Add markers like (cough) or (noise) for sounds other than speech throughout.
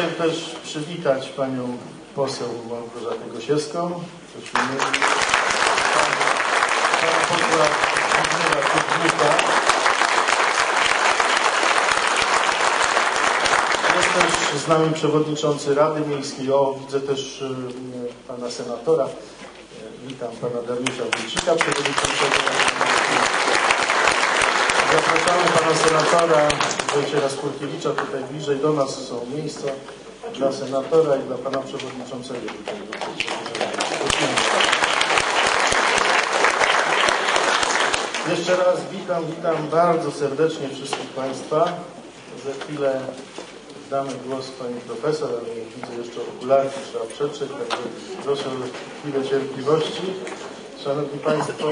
Chciałem też przywitać panią poseł Małgorzatę Gosiewską. Prosimy. Pana posła Zbigniewa. Jest też z nami przewodniczący Rady Miejskiej. O, widzę też y, pana senatora. Witam pana Dariusza Wójcika, przewodniczącego Rady Miejskiej. Zapraszamy pana senatora Wojciecha Skurkiewicza tutaj bliżej do nas są miejsca dla senatora i dla pana przewodniczącego. Jeszcze raz witam, witam bardzo serdecznie wszystkich państwa. Za chwilę damy głos pani profesor, ale jak widzę jeszcze okularki trzeba przetrzeć, także proszę o chwilę cierpliwości. Szanowni Państwo,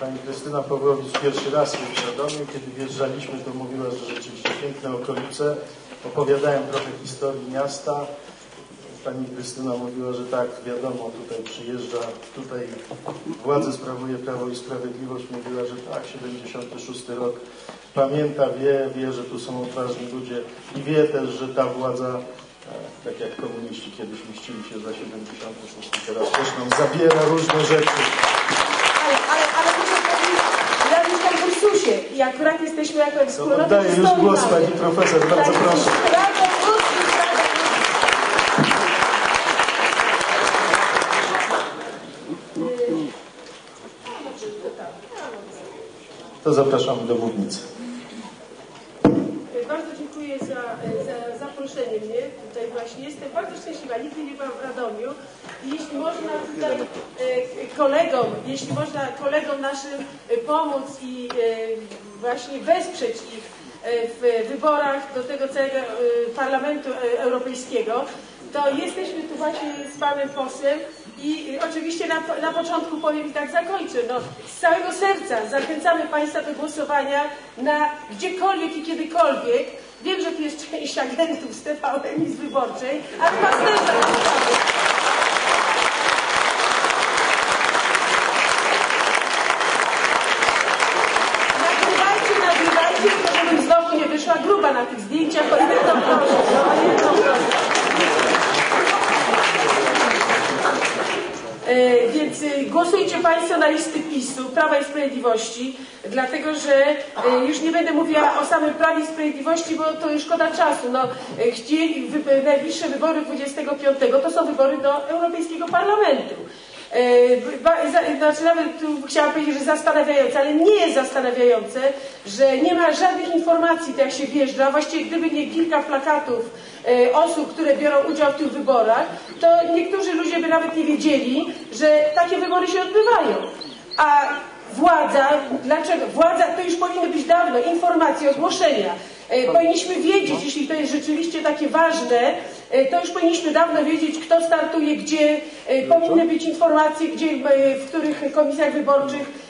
Pani Krystyna Pawłowicz pierwszy raz jej uświadomił, kiedy wjeżdżaliśmy, to mówiła, że rzeczywiście piękne okolice. Opowiadałem trochę historii miasta. Pani Krystyna mówiła, że tak, wiadomo, tutaj przyjeżdża, tutaj władzę sprawuje Prawo i Sprawiedliwość. Mówiła, że tak, 76 rok. Pamięta, wie, wie, że tu są odważni ludzie i wie też, że ta władza, e, tak jak komuniści kiedyś mścili się za 76, teraz też nam zabiera różne rzeczy. Ale, ale, ale muszę powiedzieć, ja mieszkam w Ursusie i akurat jesteśmy jako wspólnota oddaję już głos pani profesor, bardzo Tak, proszę. To zapraszamy do mównicy. Bardzo dziękuję za, za zaproszenie mnie tutaj właśnie. Jestem bardzo szczęśliwa, nigdy nie byłam w Radomiu. I jeśli można tutaj e, kolegom, jeśli można kolegom naszym pomóc i e, właśnie wesprzeć ich e, w wyborach do tego całego e, Parlamentu e, Europejskiego, to jesteśmy tu właśnie z panem posłem i oczywiście na, na początku powiem i tak zakończę. No, z całego serca zachęcamy Państwa do głosowania na gdziekolwiek i kiedykolwiek. Wiem, że tu jest część agentów z TVN i z Wyborczej, ale Was też zachęcamy. Nagrywajcie, nagrywajcie, tylko żebym znowu nie wyszła gruba na tych zdjęciach, o jedną proszę, o jedną proszę. E, Więc e, głosujcie Państwo na listy PiSu, Prawa i Sprawiedliwości, dlatego że e, już nie będę mówiła o samym Prawie i Sprawiedliwości, bo to już szkoda czasu. No, e, chcieli, wy, najbliższe wybory 25 to są wybory do Europejskiego Parlamentu. E, Znaczy nawet tu chciałam powiedzieć, że zastanawiające, ale nie jest zastanawiające, że nie ma żadnych informacji, tak jak się wjeżdża. Właściwie gdyby nie kilka plakatów e, osób, które biorą udział w tych wyborach, to niektórzy ludzie by nawet nie wiedzieli, że takie wybory się odbywają. A władza, dlaczego? Władza to już powinny być dawno informacje, ogłoszenia. E, Powinniśmy wiedzieć, jeśli to jest rzeczywiście takie ważne, e, to już powinniśmy dawno wiedzieć, kto startuje, gdzie. E, Powinny być informacje, gdzie, w których komisjach wyborczych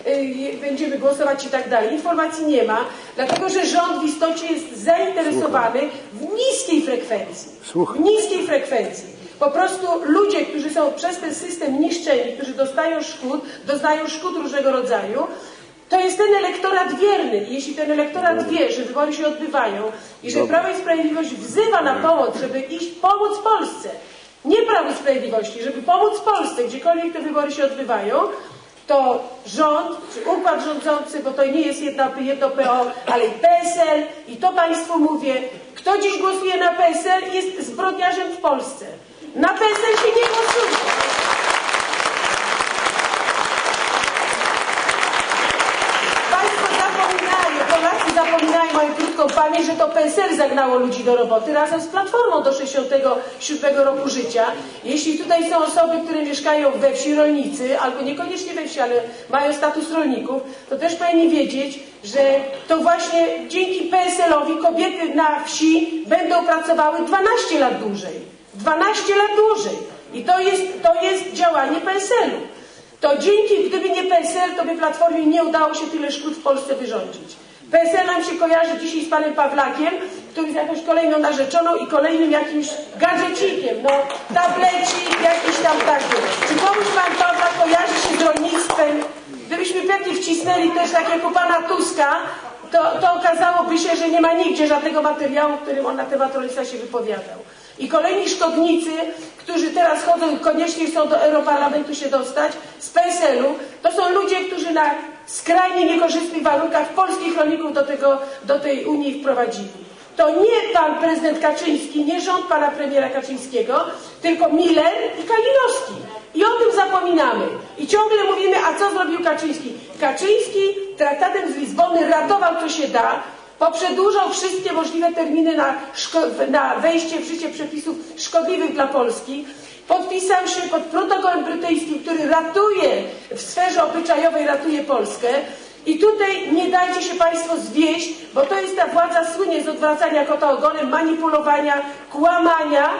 będziemy głosować i tak dalej. Informacji nie ma, dlatego że rząd w istocie jest zainteresowany w niskiej frekwencji. W niskiej frekwencji. Po prostu ludzie, którzy są przez ten system niszczeni, którzy dostają szkód, doznają szkód różnego rodzaju, to jest ten elektorat wierny. Jeśli ten elektorat wie, że wybory się odbywają i że Prawo i Sprawiedliwość wzywa na pomoc, żeby iść pomóc Polsce, nie Prawo i Sprawiedliwości, żeby pomóc Polsce, gdziekolwiek te wybory się odbywają, to rząd, czy układ rządzący, bo to nie jest jedno, jedno PO, ale i PSL, i to Państwu mówię, kto dziś głosuje na PSL jest zbrodniarzem w Polsce. Na PSL się nie głosuje. Państwo zapominają, Polacy zapominają, mają krótką pamięć, że to PSL zagnało ludzi do roboty razem z Platformą do 67 roku życia. Jeśli tutaj są osoby, które mieszkają we wsi rolnicy, albo niekoniecznie we wsi, ale mają status rolników, to też powinni wiedzieć, że to właśnie dzięki PSL-owi kobiety na wsi będą pracowały 12 lat dłużej. 12 lat dłużej. I to jest, to jest działanie PSL-u. To dzięki, gdyby nie PSL, to by Platformie nie udało się tyle szkód w Polsce wyrządzić. PSL nam się kojarzy dzisiaj z panem Pawlakiem, który jest jakąś kolejną narzeczoną i kolejnym jakimś gadżecikiem, no tablecik, jakiś tam taki. Czy komuś pan Pawlak kojarzy się z rolnictwem? Gdybyśmy pewnie wcisnęli też tak jak u pana Tuska, to, to okazałoby się, że nie ma nigdzie żadnego materiału, w którym on na temat rolnictwa się wypowiadał. I kolejni szkodnicy, którzy teraz chodzą koniecznie chcą do Europarlamentu się dostać z PSL-u, to są ludzie, którzy na skrajnie niekorzystnych warunkach polskich rolników do, tego, do tej Unii wprowadzili. To nie pan prezydent Kaczyński, nie rząd pana premiera Kaczyńskiego, tylko Miller i Kalinowski. I o tym zapominamy. I ciągle mówimy, a co zrobił Kaczyński? Kaczyński traktatem z Lizbony ratował, co się da, poprzedłużał wszystkie możliwe terminy na, na wejście w życie przepisów szkodliwych dla Polski. Podpisał się pod protokołem brytyjskim, który ratuje w sferze obyczajowej, ratuje Polskę. I tutaj nie dajcie się Państwo zwieść, bo to jest ta władza słynie z odwracania kota ogonem, manipulowania, kłamania.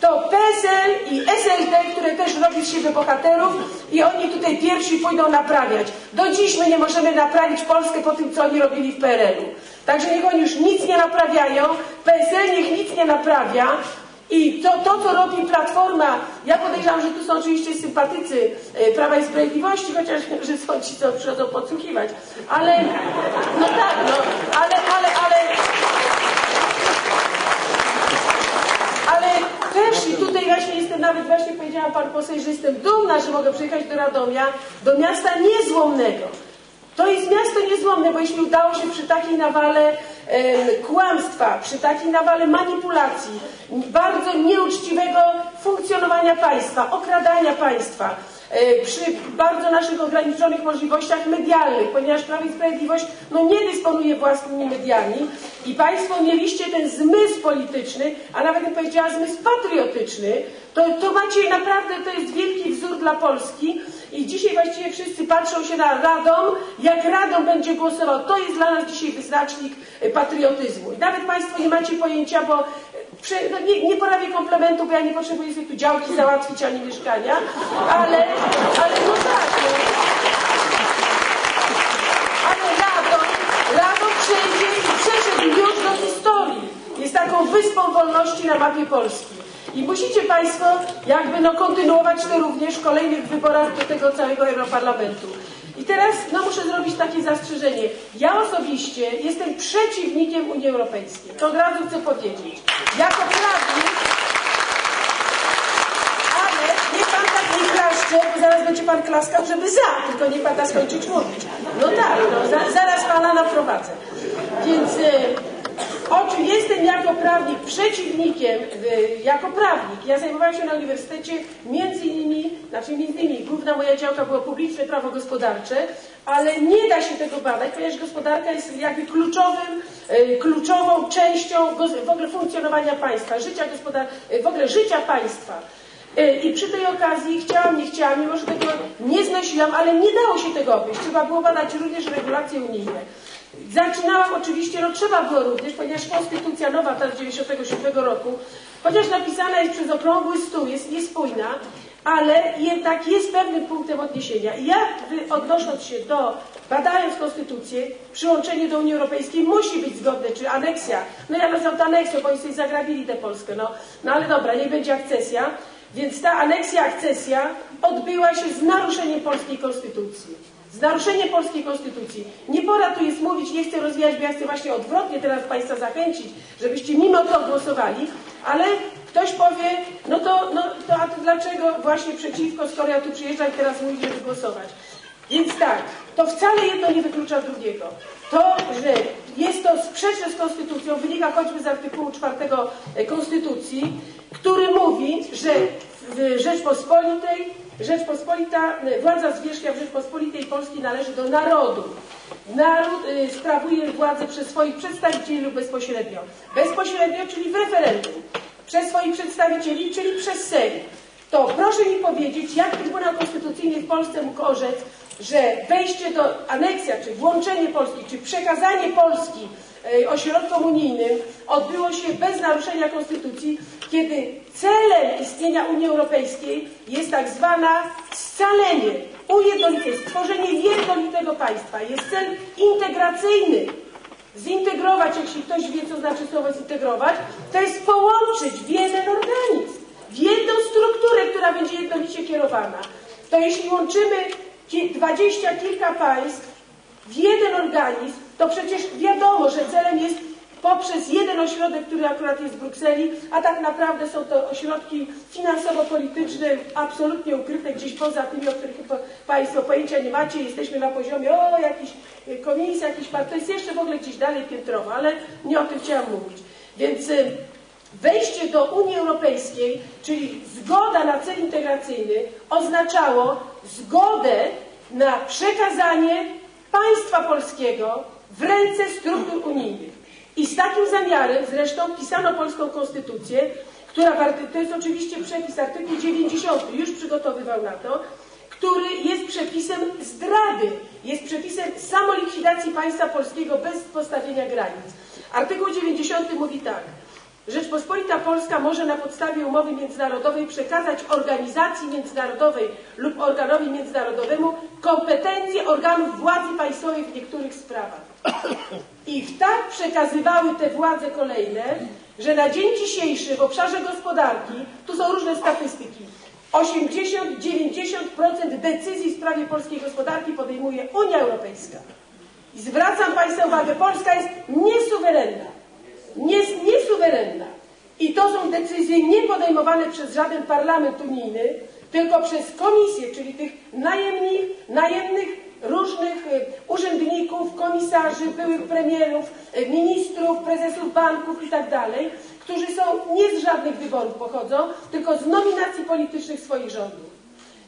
To PSL i SLD, które też robi z siebie bohaterów i oni tutaj pierwsi pójdą naprawiać. Do dziś my nie możemy naprawić Polskę po tym, co oni robili w PRL-u. Także niech oni już nic nie naprawiają, PSL niech nic nie naprawia, i to, to, co robi Platforma, ja podejrzewam, że tu są oczywiście sympatycy e, Prawa i Sprawiedliwości, chociaż że są ci, co przychodzą podsłuchiwać, ale no tak, no, ale, ale, ale ale też i tutaj właśnie jestem, nawet właśnie powiedziałam Pan poseł, że jestem dumna, że mogę przyjechać do Radomia, do miasta niezłomnego. To jest miasto niezłomne, bo jeśli udało się przy takiej nawale kłamstwa, przy takiej nawale manipulacji, bardzo nieuczciwego funkcjonowania państwa, okradania państwa, e, przy bardzo naszych ograniczonych możliwościach medialnych, ponieważ Prawo i Sprawiedliwość no, nie dysponuje własnymi mediami i Państwo mieliście ten zmysł polityczny, a nawet bym powiedziała zmysł patriotyczny, to, to macie naprawdę, to jest wielki wzór dla Polski i dzisiaj właściwie wszyscy patrzą się na Radom, jak Radom będzie głosował. To jest dla nas dzisiaj wyznacznik e, patriotyzmu. I nawet Państwo nie macie pojęcia, bo e, no nie, nie porabię komplementu, bo ja nie potrzebuję sobie tu działki załatwić ani mieszkania, ale, ale no tak. No. Ale Radom, Radom przejdzie i przeszedł już do historii. Jest taką wyspą wolności na mapie Polski. I musicie Państwo jakby no kontynuować to również w kolejnych wyborach do tego całego Europarlamentu. I teraz no, muszę zrobić takie zastrzeżenie. Ja osobiście jestem przeciwnikiem Unii Europejskiej. To od razu chcę powiedzieć. Jako prawnik, ale niech Pan tak nie klaszcze, bo zaraz będzie Pan klaskał, żeby za, tylko niech Pan da skończyć mówić. No tak, no, za, zaraz Pana naprowadzę. Więc... Y Oczy jestem jako prawnik przeciwnikiem, jako prawnik. Ja zajmowałam się na uniwersytecie między innymi, znaczy między innymi, główna moja działka była publiczne prawo gospodarcze, ale nie da się tego badać, ponieważ gospodarka jest jakby kluczowym, e, kluczową częścią w ogóle funkcjonowania państwa, życia gospodar w ogóle życia państwa. I przy tej okazji chciałam, nie chciałam, mimo że tego nie znosiłam, ale nie dało się tego obejść. Trzeba było badać również regulacje unijne. Zaczynałam oczywiście, no trzeba było również, ponieważ konstytucja nowa, ta z 97 roku, chociaż napisana jest przez okrągły stół, jest niespójna, ale jednak jest pewnym punktem odniesienia. I ja odnosząc się do, badając konstytucję, przyłączenie do Unii Europejskiej musi być zgodne, czy aneksja. No ja nazywam to aneksją, bo oni sobie zagrabili tę Polskę, no, no ale dobra, nie będzie akcesja. Więc ta aneksja, akcesja odbyła się z naruszeniem polskiej konstytucji z naruszeniem polskiej konstytucji. Nie pora tu jest mówić, nie chcę rozwijać, bo ja chcę właśnie odwrotnie teraz Państwa zachęcić, żebyście mimo to głosowali, ale ktoś powie, no to, no to a to dlaczego właśnie przeciwko, skoro ja tu przyjeżdżam i teraz mówię, żeby głosować. Więc tak, to wcale jedno nie wyklucza drugiego. To, że jest to sprzeczne z konstytucją, wynika choćby z artykułu 4 Konstytucji, który mówi, że w Rzeczpospolitej Rzeczpospolita, władza zwierzchnia w Rzeczpospolitej Polskiej należy do narodu. Naród y, sprawuje władzę przez swoich przedstawicieli lub bezpośrednio. Bezpośrednio, czyli w referendum. Przez swoich przedstawicieli, czyli przez Sejm. To proszę mi powiedzieć, jak Trybunał Konstytucyjny w Polsce mógł orzec, że wejście do aneksja, czy włączenie Polski, czy przekazanie Polski ośrodkom unijnym odbyło się bez naruszenia konstytucji, kiedy celem istnienia Unii Europejskiej jest tak zwana scalenie, ujednolicenie, stworzenie jednolitego państwa. Jest cel integracyjny. Zintegrować, jeśli ktoś wie, co znaczy słowo zintegrować, to jest połączyć w jeden organizm, w jedną strukturę, która będzie jednolicie kierowana. To jeśli łączymy dwadzieścia kilka państw w jeden organizm, to przecież wiadomo, że celem jest poprzez jeden ośrodek, który akurat jest w Brukseli, a tak naprawdę są to ośrodki finansowo-polityczne, absolutnie ukryte gdzieś poza tymi, o których Państwo pojęcia nie macie. Jesteśmy na poziomie, o, jakiś komisja, jakiś part, to jest jeszcze w ogóle gdzieś dalej piętrowo, ale nie o tym chciałam mówić. Więc y, Wejście do Unii Europejskiej, czyli zgoda na cel integracyjny, oznaczało zgodę na przekazanie państwa polskiego w ręce struktur unijnych. I z takim zamiarem zresztą pisano polską konstytucję, która, to jest oczywiście przepis artykuł 90, już przygotowywał na to, który jest przepisem zdrady, jest przepisem samolikwidacji państwa polskiego bez postawienia granic. Artykuł 90 mówi tak. Rzeczpospolita Polska może na podstawie umowy międzynarodowej przekazać organizacji międzynarodowej lub organowi międzynarodowemu kompetencje organów władzy państwowej w niektórych sprawach. I tak przekazywały te władze kolejne, że na dzień dzisiejszy w obszarze gospodarki, tu są różne statystyki, 80-90% decyzji w sprawie polskiej gospodarki podejmuje Unia Europejska. I zwracam Państwa uwagę, Polska jest niesuwerenna. Nie, niesuwerenna. I to są decyzje nie podejmowane przez żaden parlament unijny, tylko przez komisję, czyli tych najemnych, najemnych różnych y, urzędników, komisarzy, byłych premierów, y, ministrów, prezesów banków i tak którzy są nie z żadnych wyborów pochodzą, tylko z nominacji politycznych swoich rządów.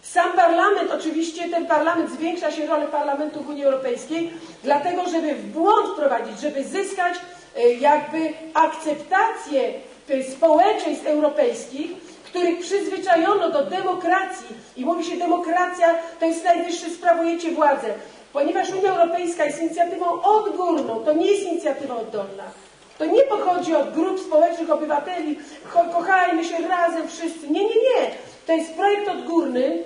Sam parlament, oczywiście ten parlament zwiększa się rolę parlamentu w Unii Europejskiej, dlatego żeby w błąd wprowadzić, żeby zyskać e, jakby akceptację e, społeczeństw europejskich, których przyzwyczajono do demokracji i mówi się demokracja to jest najwyższe, sprawujecie władzę. Ponieważ Unia Europejska jest inicjatywą odgórną, to nie jest inicjatywa oddolna. To nie pochodzi od grup społecznych obywateli, ko kochajmy się razem wszyscy. Nie, nie, nie. To jest projekt odgórny,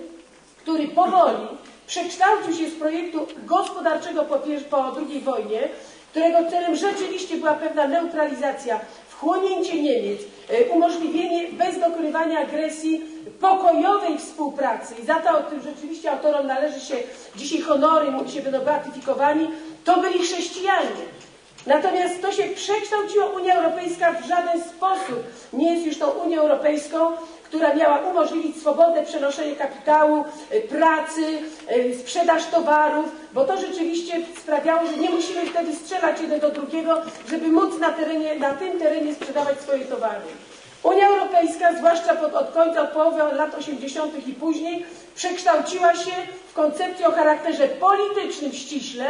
który powoli przekształcił się z projektu gospodarczego po, po II wojnie, którego celem rzeczywiście była pewna neutralizacja, wchłonięcie Niemiec, e, umożliwienie bez dokonywania agresji pokojowej współpracy. I za to tym rzeczywiście autorom należy się dzisiaj honory, mówi się będą beatyfikowani. To byli chrześcijanie. Natomiast to się przekształciło, Unia Europejska w żaden sposób nie jest już tą Unią Europejską, która miała umożliwić swobodne przenoszenie kapitału, y, pracy, y, sprzedaż towarów, bo to rzeczywiście sprawiało, że nie musimy wtedy strzelać jeden do drugiego, żeby móc na, terenie, na tym terenie sprzedawać swoje towary. Unia Europejska, zwłaszcza pod, od końca, połowy lat 80. i później, przekształciła się w koncepcję o charakterze politycznym ściśle,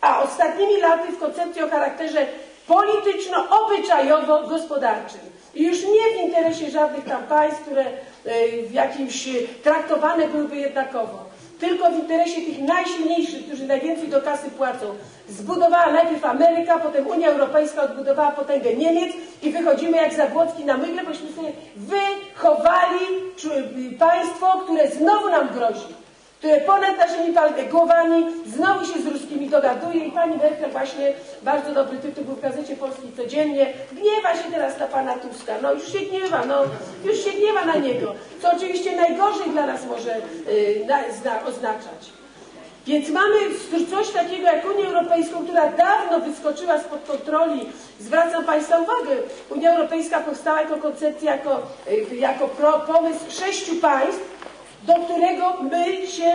a ostatnimi laty w koncepcję o charakterze polityczno-obyczajowo-gospodarczym. I już nie w interesie żadnych tam państw, które e, w jakimś traktowane byłyby jednakowo, tylko w interesie tych najsilniejszych, którzy najwięcej do kasy płacą. Zbudowała najpierw Ameryka, potem Unia Europejska odbudowała potęgę Niemiec i wychodzimy jak Zabłocki na mygle, bośmy sobie wychowali czu- państwo, które znowu nam grozi które ponad naszymi głowami znowu się z ruskimi dogaduje i pani Merkel właśnie, bardzo dobry tytuł był w Gazecie Polskiej codziennie, gniewa się teraz na pana Tuska. No już się gniewa, no już się gniewa na niego, co oczywiście najgorzej dla nas może y, na, zna, oznaczać. Więc mamy coś takiego jak Unię Europejską, która dawno wyskoczyła spod kontroli. Zwracam Państwa uwagę, Unia Europejska powstała jako koncepcja, jako, y, jako pro, pomysł sześciu państw, do którego my się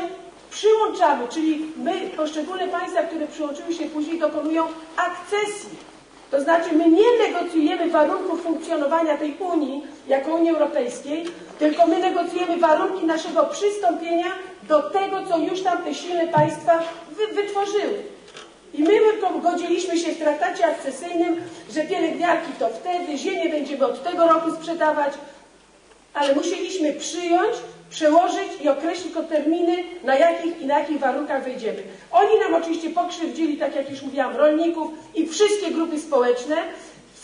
przyłączamy, czyli my, poszczególne państwa, które przyłączyły się później, dokonują akcesji. To znaczy my nie negocjujemy warunków funkcjonowania tej Unii jako Unii Europejskiej, tylko my negocjujemy warunki naszego przystąpienia do tego, co już tam te silne państwa wy, wytworzyły. I my godziliśmy się w traktacie akcesyjnym, że pielęgniarki to wtedy, ziemię będziemy od tego roku sprzedawać, ale musieliśmy przyjąć, przełożyć i określić terminy, na jakich i na jakich warunkach wejdziemy. Oni nam oczywiście pokrzywdzili, tak jak już mówiłam, rolników i wszystkie grupy społeczne.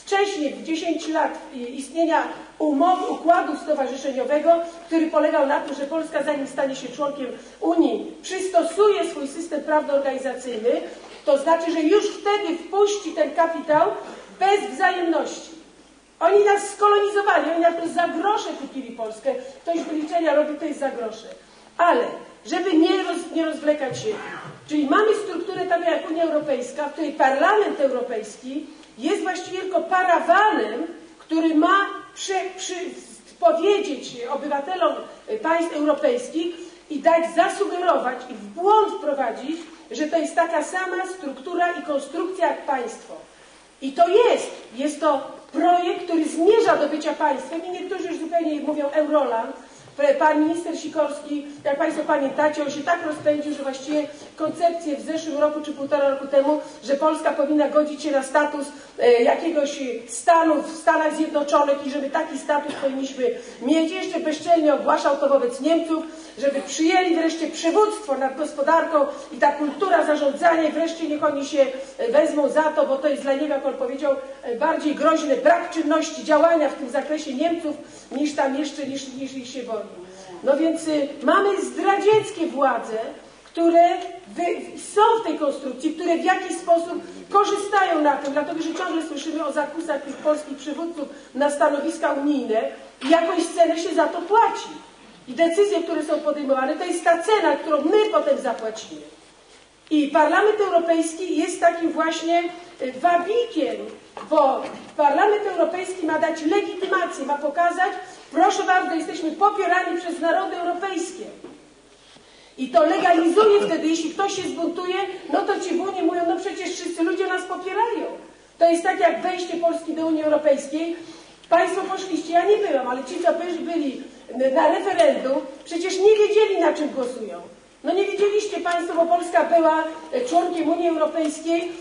Wcześniej, w 10 lat istnienia umowy, układu stowarzyszeniowego, który polegał na tym, że Polska zanim stanie się członkiem Unii, przystosuje swój system prawno-organizacyjny, to znaczy, że już wtedy wpuści ten kapitał bez wzajemności. Oni nas skolonizowali, oni nas za grosze kupili Polskę. Ktoś wyliczenia robi, to jest za grosze. Ale, żeby nie, roz, nie rozwlekać się, czyli mamy strukturę taką jak Unia Europejska, w której Parlament Europejski jest właściwie tylko parawanem, który ma przy, przy, powiedzieć obywatelom państw europejskich i dać zasugerować i w błąd wprowadzić, że to jest taka sama struktura i konstrukcja jak państwo. I to jest. Jest to projekt, który zmierza do bycia państwem i niektórzy już zupełnie mówią Euroland. Pan minister Sikorski, jak Państwo pamiętacie, on się tak rozpędził, że właściwie koncepcję w zeszłym roku czy półtora roku temu, że Polska powinna godzić się na status e, jakiegoś stanu w Stanach Zjednoczonych i żeby taki status powinniśmy mieć. Jeszcze bezczelnie ogłaszał to wobec Niemców, żeby przyjęli wreszcie przywództwo nad gospodarką i ta kultura zarządzania i wreszcie niech oni się e, wezmą za to, bo to jest dla niego, jak on powiedział, e, bardziej groźny brak czynności działania w tym zakresie Niemców niż tam jeszcze, niż, niż ich się boi. No więc mamy zdradzieckie władze, które są w tej konstrukcji, które w jakiś sposób korzystają na tym, dlatego że ciągle słyszymy o zakusach tych polskich przywódców na stanowiska unijne i jakąś cenę się za to płaci. I decyzje, które są podejmowane, to jest ta cena, którą my potem zapłacimy. I Parlament Europejski jest takim właśnie y, wabikiem, bo Parlament Europejski ma dać legitymację, ma pokazać, proszę bardzo, jesteśmy popierani przez narody europejskie. I to legalizuje wtedy, jeśli ktoś się zbuntuje, no to ci w Unii mówią, no przecież wszyscy ludzie nas popierają. To jest tak jak wejście Polski do Unii Europejskiej. Państwo poszliście, ja nie byłam, ale ci, co byli na referendum, przecież nie wiedzieli, na czym głosują. No nie wiedzieliście Państwo, bo Polska była członkiem Unii Europejskiej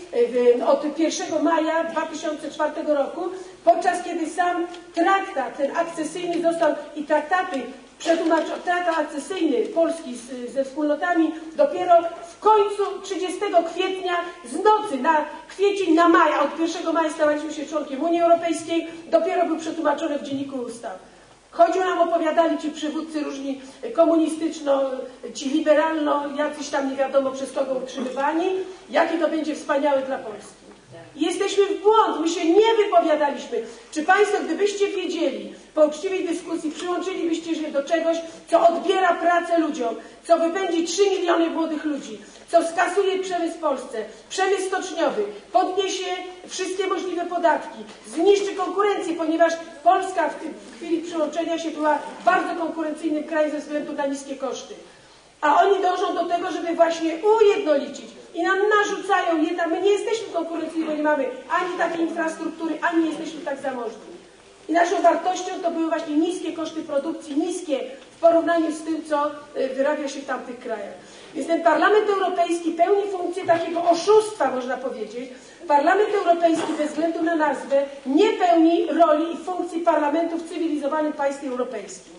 e, od 1 maja 2004 roku, podczas kiedy sam traktat, ten akcesyjny został i traktaty przetłumaczone, traktat akcesyjny Polski z, ze wspólnotami dopiero w końcu 30 kwietnia z nocy na kwiecień na maj, a od 1 maja staliśmy się członkiem Unii Europejskiej, dopiero był przetłumaczony w Dzienniku Ustaw. Chodził nam, opowiadali ci przywódcy różni komunistyczno, ci liberalno, jacyś tam nie wiadomo przez kogo utrzymywani, jakie to będzie wspaniałe dla Polski. Jesteśmy w błąd, my się nie wypowiadaliśmy. Czy Państwo, gdybyście wiedzieli, po uczciwej dyskusji przyłączylibyście się do czegoś, co odbiera pracę ludziom, co wypędzi 3 miliony młodych ludzi, co skasuje przemysł w Polsce, przemysł stoczniowy, podniesie wszystkie możliwe podatki, zniszczy konkurencję, ponieważ Polska w, chwili przyłączenia się była bardzo konkurencyjnym krajem ze względu na niskie koszty. A oni dążą do tego, żeby właśnie ujednolicić i nam narzucają jednak, my nie jesteśmy konkurencyjni, bo nie mamy ani takiej infrastruktury, ani nie jesteśmy tak zamożni. I naszą wartością to były właśnie niskie koszty produkcji, niskie w porównaniu z tym, co y, wyrabia się w tamtych krajach. Więc ten Parlament Europejski pełni funkcję takiego oszustwa, można powiedzieć. Parlament Europejski bez względu na nazwę nie pełni roli i funkcji parlamentu w cywilizowanym państwie europejskim.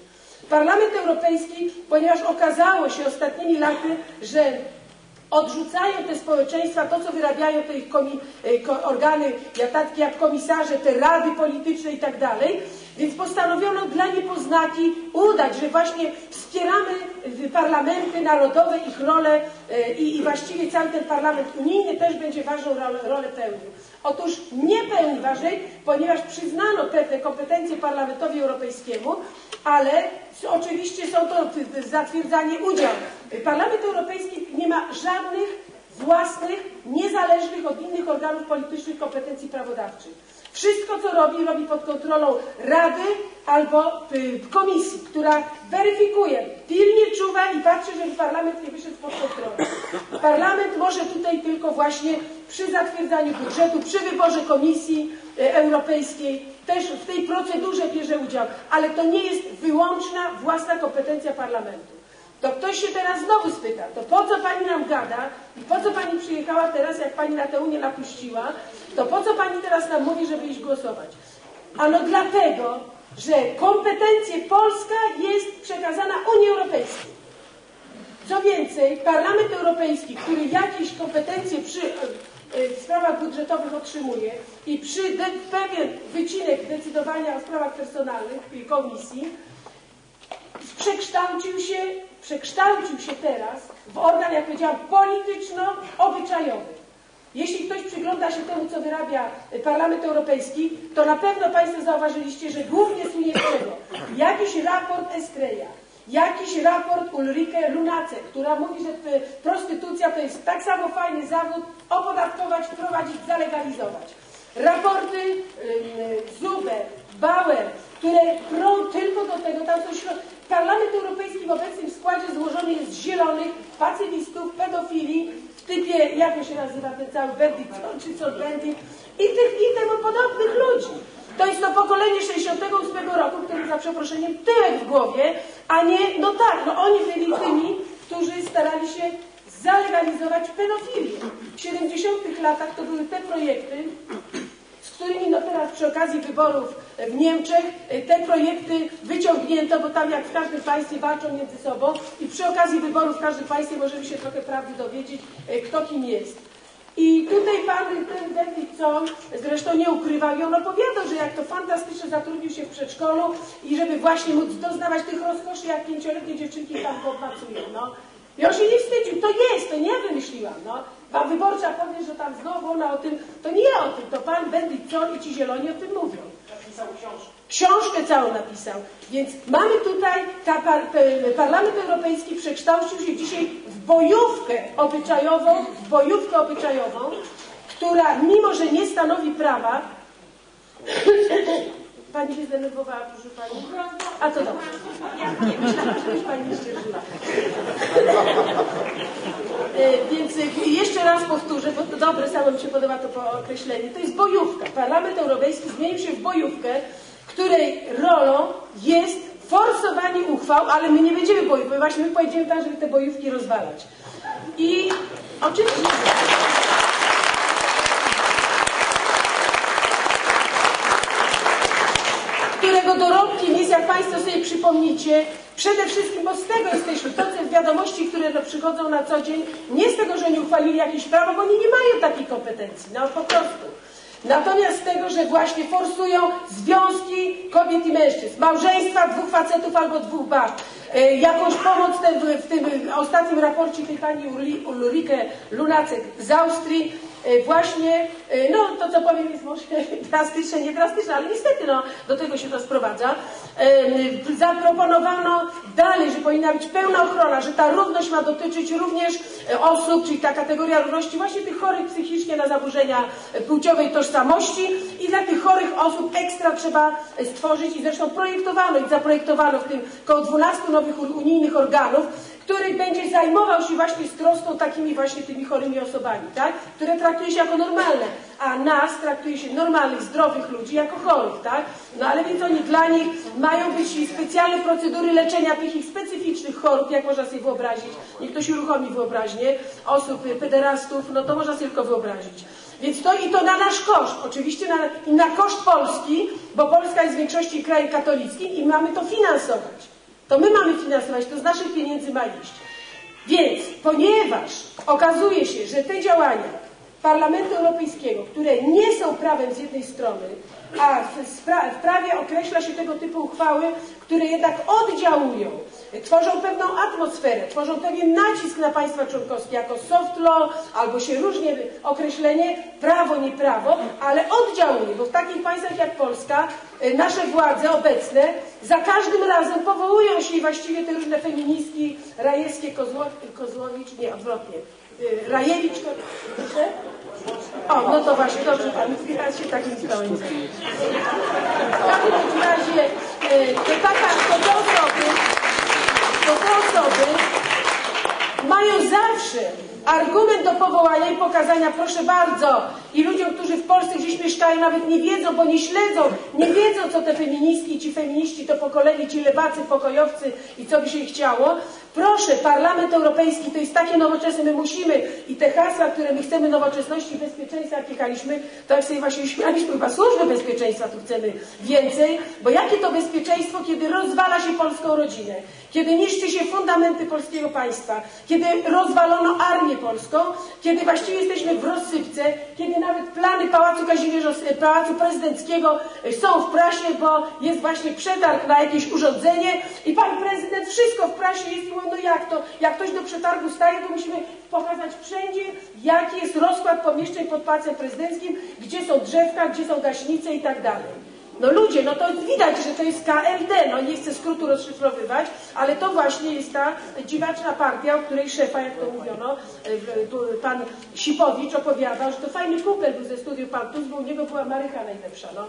Parlament Europejski, ponieważ okazało się ostatnimi laty, że odrzucają te społeczeństwa, to co wyrabiają te ich e, organy, takie jak komisarze, te rady polityczne i tak dalej, więc postanowiono dla niepoznaki udać, że właśnie wspieramy parlamenty narodowe, ich rolę e, i, i właściwie cały ten parlament unijny też będzie ważną rolę, rolę pełnił. Otóż nie pełni ważnej, ponieważ przyznano pewne kompetencje Parlamentowi Europejskiemu, ale oczywiście są to zatwierdzanie udział. Parlament Europejski nie ma żadnych własnych, niezależnych od innych organów politycznych kompetencji prawodawczych. Wszystko, co robi, robi pod kontrolą Rady albo y, Komisji, która weryfikuje, pilnie czuwa i patrzy, żeby Parlament nie wyszedł pod kontrolę. Parlament może tutaj tylko właśnie przy zatwierdzaniu budżetu, przy wyborze Komisji Europejskiej, też w tej procedurze bierze udział, ale to nie jest wyłączna własna kompetencja Parlamentu. To ktoś się teraz znowu spyta, to po co Pani nam gada i po co Pani przyjechała teraz, jak Pani na tę Unię napuściła, to po co Pani teraz nam mówi, żeby iść głosować? Ano dlatego, że kompetencje Polska jest przekazana Unii Europejskiej. Co więcej, Parlament Europejski, który jakieś kompetencje przy e, w sprawach budżetowych otrzymuje i przy pewien wycinek decydowania o sprawach personalnych komisji przekształcił się przekształcił się teraz w organ, jak powiedziałam, polityczno-obyczajowy. Jeśli ktoś przygląda się temu, co wyrabia Parlament Europejski, to na pewno Państwo zauważyliście, że głównie słynie z czego? Jakiś raport Estreja, jakiś raport Ulrike Lunace, która mówi, że prostytucja to jest tak samo fajny zawód, opodatkować, wprowadzić, zalegalizować. Raporty Zuber, Bauer, które prą tylko do tego, tam są środ... Parlament Europejski w obecnym składzie złożony jest z zielonych, pacyfistów, pedofili, w typie, jak to się nazywa ten cały Bendict, czy co Bendict, i tych i temu podobnych ludzi. To jest to pokolenie 68 roku, które za przeproszeniem tyłek w głowie, a nie, no tak, no oni byli tymi, którzy starali się zalegalizować pedofilię. W 70 latach to były te projekty, z którymi no teraz przy okazji wyborów w Niemczech te projekty wyciągnięto, bo tam jak w każdym państwie walczą między sobą i przy okazji wyborów w każdym państwie możemy się trochę prawdy dowiedzieć, e, kto kim jest. I tutaj pan ten Davidson zresztą nie ukrywał i on opowiadał, że jak to fantastycznie zatrudnił się w przedszkolu i żeby właśnie móc doznawać tych rozkoszy, jak pięcioletnie dziewczynki tam popracują. No. I on się nie wstydził, to jest, to nie ja wymyśliłam. No. Wam wyborcza powie, że tam znowu ona o tym, to nie ja o tym, to pan Bendicon i ci zieloni o tym mówią. Napisał książkę. Książkę całą napisał. Więc mamy tutaj, ta par, Parlament Europejski przekształcił się dzisiaj bojówkę obyczajową, bojówkę obyczajową, która mimo, że nie stanowi prawa, (coughs) Pani się zdenerwowała, proszę Pani? A to dobrze. Myślałam, że Pani nie ścierzyła. E, Więc e, jeszcze raz powtórzę, bo to dobre, samo mi się podoba to określenie. To jest bojówka. Parlament Europejski zmienił się w bojówkę, której rolą jest forsowanie uchwał, ale my nie będziemy bojów, właśnie my pojedziemy tak, żeby te bojówki rozwalać. I oczywiście... którego dorobkiem jest, jak Państwo sobie przypomnicie, przede wszystkim, bo z tego jesteśmy, to co wiadomości, które no przychodzą na co dzień, nie z tego, że oni uchwalili jakieś prawo, bo oni nie mają takiej kompetencji, no po prostu. Natomiast z tego, że właśnie forsują związki kobiet i mężczyzn, małżeństwa dwóch facetów albo dwóch bab, e, jakąś pomoc ten, w, tym ostatnim raporcie tej pani Ulri- Ulrike Lunacek z Austrii, właśnie, e, no to co powiem jest może drastyczne, nie drastyczne, ale niestety no, do tego się to sprowadza. E, Zaproponowano dalej, że powinna być pełna ochrona, że ta równość ma dotyczyć również e, osób, czyli ta kategoria równości właśnie tych chorych psychicznie na zaburzenia e, płciowej tożsamości i dla tych chorych osób ekstra trzeba e, stworzyć i zresztą projektowano i zaprojektowano w tym około 12 nowych un- unijnych organów, który będzie zajmował się właśnie z troską takimi właśnie tymi chorymi osobami, tak? które traktuje się jako normalne, a nas traktuje się normalnych, zdrowych ludzi jako chorych, tak? No ale więc oni dla nich mają być specjalne procedury leczenia tych ich specyficznych chorób, jak można sobie wyobrazić. Niech ktoś uruchomi wyobraźnię osób, y, pederastów, no to można sobie tylko wyobrazić. Więc to i to na nasz koszt, oczywiście na, i na koszt Polski, bo Polska jest w większości krajem katolickim i mamy to finansować. To my mamy finansować, to z naszych pieniędzy ma iść. Więc ponieważ okazuje się, że te działania Parlamentu Europejskiego, które nie są prawem z jednej strony, a w, prawie określa się tego typu uchwały, które jednak oddziałują, tworzą pewną atmosferę, tworzą pewien nacisk na państwa członkowskie jako soft law, albo się różnie określenie, prawo, nie prawo, ale oddziałuje, bo w takich państwach jak Polska y, nasze władze obecne za każdym razem powołują się i właściwie te różne feministki rajewskie, Kozło, Kozłowicz, nie, odwrotnie, Rajewicz, to, proszę? O, no to właśnie, dobrze Pan wspiera się takim stołem. W każdym razie y, to, taka, to te osoby, to te osoby mają zawsze argument do powołania i pokazania, proszę bardzo, i ludziom, którzy w Polsce gdzieś mieszkają, nawet nie wiedzą, bo nie śledzą, nie wiedzą, co te feministki, ci feminiści, to pokolenie, ci lewacy, pokojowcy i co by się chciało. Proszę, Parlament Europejski to jest takie nowoczesne, my musimy i te hasła, które my chcemy nowoczesności i bezpieczeństwa, jak jechaliśmy, to jak sobie właśnie śmialiśmy, chyba służby bezpieczeństwa tu chcemy więcej, bo jakie to bezpieczeństwo, kiedy rozwala się polską rodzinę, kiedy niszczy się fundamenty polskiego państwa, kiedy rozwalono armię polską, kiedy właściwie jesteśmy w rozsypce, kiedy nawet plany Pałacu Kazimierza, Pałacu Prezydenckiego są w prasie, bo jest właśnie przetarg na jakieś urządzenie i pan prezydent wszystko w prasie jest no jak to, jak ktoś do przetargu staje, to musimy pokazać wszędzie, jaki jest rozkład pomieszczeń pod Pałacem Prezydenckim, gdzie są drzewka, gdzie są gaśnice i tak dalej. No ludzie, no to widać, że to jest KLD, no nie chcę skrótu rozszyfrowywać, ale to właśnie jest ta dziwaczna partia, o której szefa, jak to mówiono, e, pan Sipowicz opowiadał, że to fajny kumpel był ze studiów Pantus, bo u niego była Marycha najlepsza, no.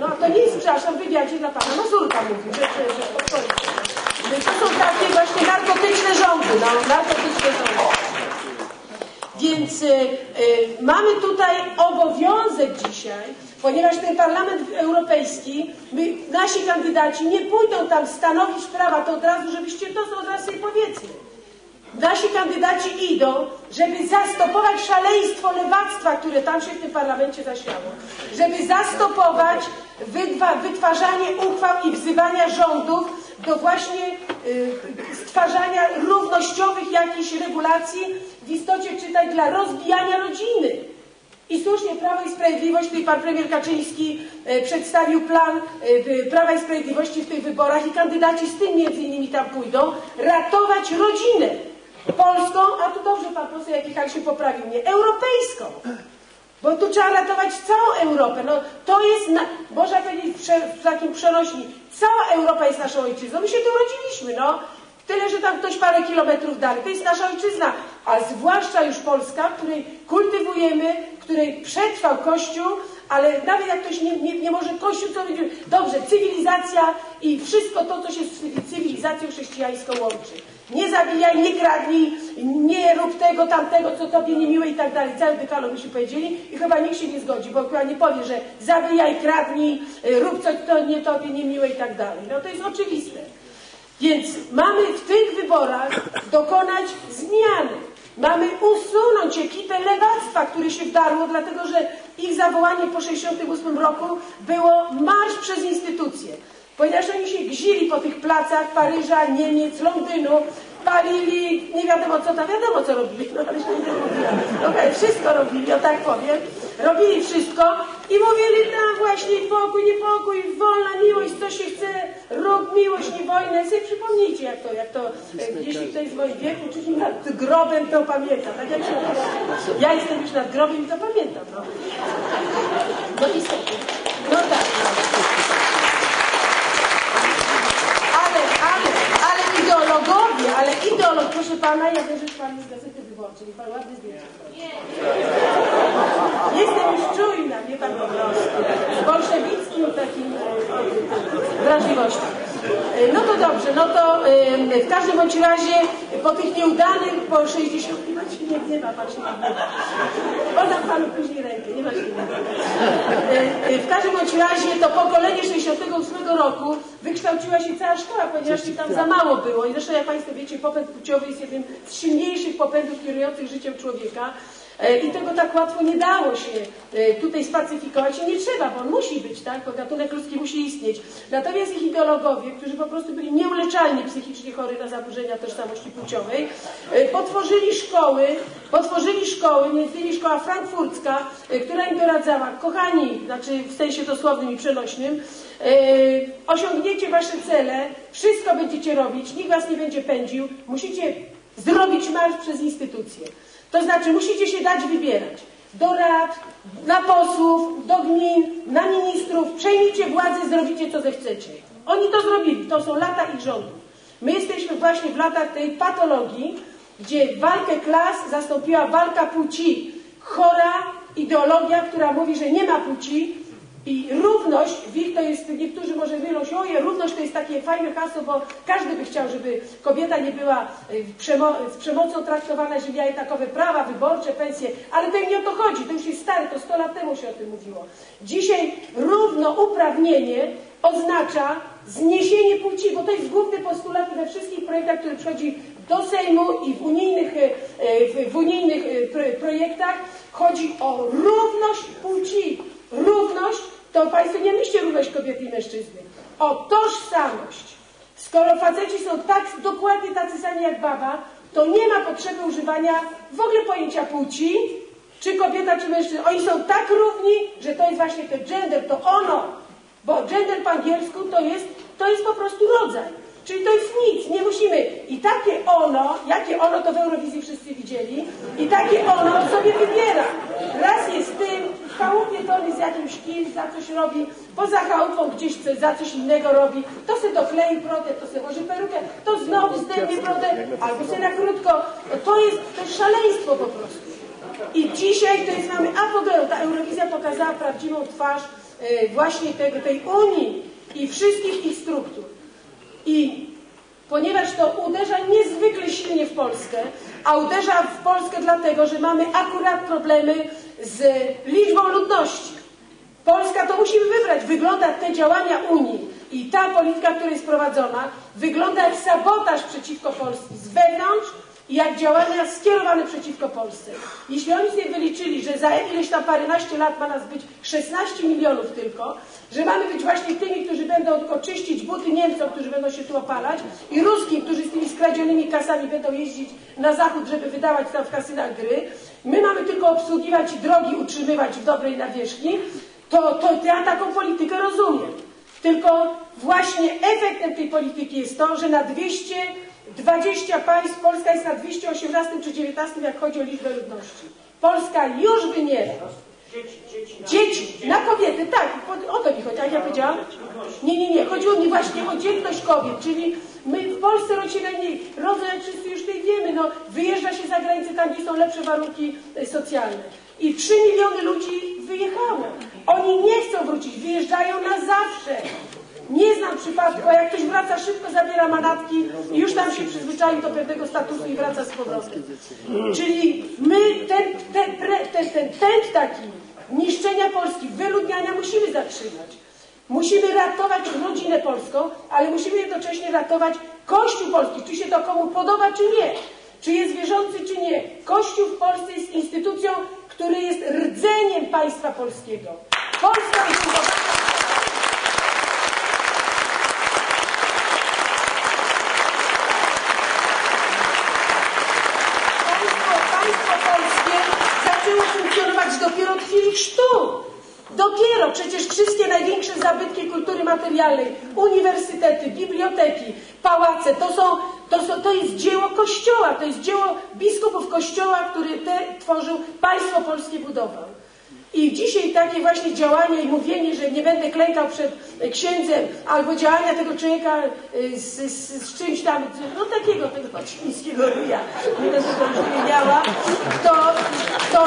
No a to nie jest, przepraszam, wywiadzie dla pana Mazurka mówił, że, że, że spokojnie. To są takie właśnie narkotyczne rządy, no, narkotyczne rządy. Więc y, y, mamy tutaj obowiązek dzisiaj, ponieważ ten Parlament Europejski, my, nasi kandydaci nie pójdą tam stanowić prawa, to od razu, żebyście to od razu sobie powiedzmy. Nasi kandydaci idą, żeby zastopować szaleństwo lewactwa, które tam się w tym parlamencie zasiało. Żeby zastopować wydwa, wytwarzanie uchwał i wzywania rządów do właśnie y, stwarzania równościowych jakichś regulacji, w istocie czytać dla rozbijania rodziny. I słusznie Prawo i Sprawiedliwość, tutaj pan premier Kaczyński e, przedstawił plan e, Prawa i Sprawiedliwości w tych wyborach i kandydaci z tym między innymi tam pójdą, ratować rodzinę polską, a tu dobrze pan poseł Jakichak się poprawił, nie, europejską. Bo tu trzeba ratować całą Europę. No, to jest, na, można powiedzieć w, prze, w takim przenośni, cała Europa jest naszą ojczyzną. My się tu urodziliśmy, no. Tyle, że tam ktoś parę kilometrów dalej. To jest nasza ojczyzna, a zwłaszcza już Polska, której kultywujemy, której przetrwał Kościół, ale nawet jak ktoś nie, nie, nie może Kościół, co będzie... Dobrze, cywilizacja i wszystko to, co się z cywilizacją chrześcijańską łączy. Nie zabijaj, nie kradnij, nie rób tego, tamtego, co tobie niemiłe i tak dalej. Cały dekalog byśmy powiedzieli i chyba nikt się nie zgodzi, bo chyba nie powie, że zabijaj, kradnij, rób coś, co nie tobie niemiłe i tak dalej. No to jest oczywiste. Więc mamy w tych wyborach dokonać zmiany. Mamy usunąć ekipę lewactwa, które się wdarło, dlatego że ich zawołanie po 1968 roku było marsz przez instytucje. Ponieważ oni się gzili po tych placach Paryża, Niemiec, Londynu, palili, nie wiadomo co tam, wiadomo co robili, no ale się nie mówiła. Okay, wszystko robili, o tak powiem. Robili wszystko i mówili tam właśnie pokój, niepokój, wolna miłość, co się chce, rób miłość, nie wojnę. Sobie przypomnijcie, jak to, jak to, e, jeśli ktoś z moim wieku, czyli nad grobem, to pamięta. Tak jak się mówi. Ja jestem już nad grobem i to pamiętam, no. No niestety. No tak. No. Ale, ale, ale ideologowie, ale ideolog, proszę pana, ja też pan z Gazety Wyborczej, pan ładne zdjęcie. Jestem już czujna, nie pan po prostu. Z bolszewickim takim e, wrażliwością. E, No to dobrze, no to e, w każdym bądź razie po tych nieudanych, po 60 chyba się nie gniewa, pan się nie gniewa. Podam panu później rękę, nie ma się nie. E, e, W każdym bądź razie to pokolenie 68 roku wykształciła się cała szkoła, ponieważ ich tam za mało było. I zresztą jak Państwo wiecie, popęd płciowy jest jednym z silniejszych popędów kierujących życiem człowieka. E, I tego tak łatwo nie dało się e, tutaj spacyfikować i nie trzeba, bo on musi być, tak? Bo gatunek ludzki musi istnieć. Natomiast ich ideologowie, którzy po prostu byli nieuleczalnie psychicznie chory na zaburzenia tożsamości płciowej, e, potworzyli szkoły, potworzyli szkoły, między innymi szkoła frankfurcka, która im doradzała, kochani, znaczy w sensie dosłownym i przenośnym, osiągniecie wasze cele, wszystko będziecie robić, nikt was nie będzie pędził, musicie zrobić marsz przez instytucje. To znaczy musicie się dać wybierać do rad, na posłów, do gmin, na ministrów, przejmijcie władzę, zrobicie co zechcecie. Oni to zrobili, to są lata ich rządów. My jesteśmy właśnie w latach tej patologii, gdzie walkę klas zastąpiła walka płci. Chora ideologia, która mówi, że nie ma płci, i równość, ich to jest, niektórzy może mylą się, oje, równość to jest takie fajne hasło, bo każdy by chciał, żeby kobieta nie była y, przemo z przemocą traktowana, że miała takowe prawa wyborcze, pensje, ale to nie o to chodzi, to już jest stare, to 100 lat temu się o tym mówiło. Dzisiaj równouprawnienie oznacza zniesienie płci, bo to jest główny postulat we wszystkich projektach, które przychodzi do Sejmu i w unijnych, y, w, unijnych y, pro- projektach chodzi o równość płci. Równość to Państwo nie myślcie równość kobiety i mężczyzny. O tożsamość. Skoro faceci są tak dokładnie tacy sami jak baba, to nie ma potrzeby używania w ogóle pojęcia płci, czy kobieta, czy mężczyzna. Oni są tak równi, że to jest właśnie ten gender, to ono. Bo gender po angielsku to jest, to jest po prostu rodzaj. Czyli to jest nic, nie musimy. I takie ono, jakie ono to w Eurowizji wszyscy widzieli, i takie ono sobie wybiera. Raz jest tym, w chałupie to jest jakimś kimś, za coś robi, poza chałupą gdzieś coś, za coś innego robi, to se doklei brodę, to se może perukę, to znowu zdejmie brodę, albo se na krótko. No to jest, to jest szaleństwo po prostu. I dzisiaj to jest mamy apogeum. Ta Eurowizja pokazała prawdziwą twarz e, właśnie tego, tej Unii i wszystkich ich struktur. I ponieważ to uderza niezwykle silnie w Polskę, a uderza w Polskę dlatego, że mamy akurat problemy z liczbą ludności. Polska to musimy wybrać. Wygląda te działania Unii i ta polityka, która jest prowadzona, wygląda jak sabotaż przeciwko Polsce z wewnątrz jak działania skierowane przeciwko Polsce. Jeśli oni sobie wyliczyli, że za ileś tam paręnaście lat ma nas być 16 milionów tylko, że mamy być właśnie tymi, którzy będą tylko czyścić buty Niemcom, którzy będą się tu opalać i Ruskim, którzy z tymi skradzionymi kasami będą jeździć na zachód, żeby wydawać tam w kasynach gry. My mamy tylko obsługiwać drogi utrzymywać w dobrej nawierzchni, to, to ja taką politykę rozumiem. Tylko właśnie efektem tej polityki jest to, że na 220 państw Polska jest na 218 czy 19, jak chodzi o liczbę ludności. Polska już wymiera. Dzieci, na kobiety, tak, o to mi chodzi, jak ja powiedziałam? Nie, nie, nie, chodziło mi właśnie o dzietność kobiet, czyli my w Polsce rodzi się najmniej, rodzą, jak wszyscy już tutaj wiemy, no, wyjeżdża się za granicę tam, gdzie są lepsze warunki e, socjalne. I 3 miliony ludzi wyjechało. Oni nie chcą wrócić, wyjeżdżają na zawsze. Nie znam przypadku, a jak ktoś wraca szybko, zabiera manatki i już tam się przyzwyczaił do pewnego statusu i wraca z powrotem. Czyli my ten, ten, ten, ten pęd taki niszczenia Polski, wyludniania musimy zatrzymać. Musimy ratować rodzinę polską, ale musimy jednocześnie ratować Kościół polski, czy się to komu podoba, czy nie. Czy jest wierzący, czy nie. Kościół w Polsce jest instytucją, który jest rdzeniem państwa polskiego. Polska jest zaczęło funkcjonować chrztu. Dopiero przecież wszystkie największe zabytki kultury materialnej, uniwersytety, biblioteki, pałace, to, są, to, są, to jest dzieło Kościoła, to jest dzieło biskupów Kościoła, który te tworzył, państwo polskie budował. I dzisiaj takie właśnie działania i mówienie, że nie będę klękał przed księdzem, albo działania tego człowieka y, z, z, z czymś tam, no takiego, tego chińskiego ryja, nie będę to już wymieniała, to, to, to,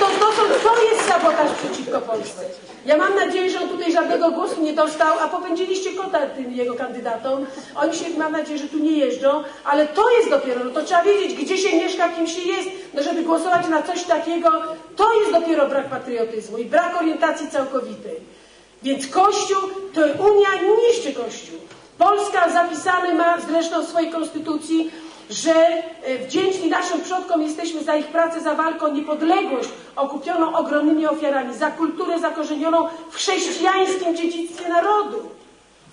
to, to, to, jest sabotaż przeciwko Polsce. Ja mam nadzieję, że on tutaj żadnego głosu nie dostał, a popędziliście kota tym jego kandydatom. Oni się, mam nadzieję, że tu nie jeżdżą, ale to jest dopiero, no to trzeba wiedzieć, gdzie się mieszka, kim się jest, no żeby głosować na coś takiego, to jest dopiero brak patriotyzmu i brak orientacji całkowitej. Więc Kościół, to Unia niszczy Kościół. Polska zapisane ma zresztą w swojej konstytucji, że e, wdzięczni naszym przodkom jesteśmy za ich pracę, za walkę o niepodległość okupioną ogromnymi ofiarami, za kulturę zakorzenioną w chrześcijańskim dziedzictwie narodu.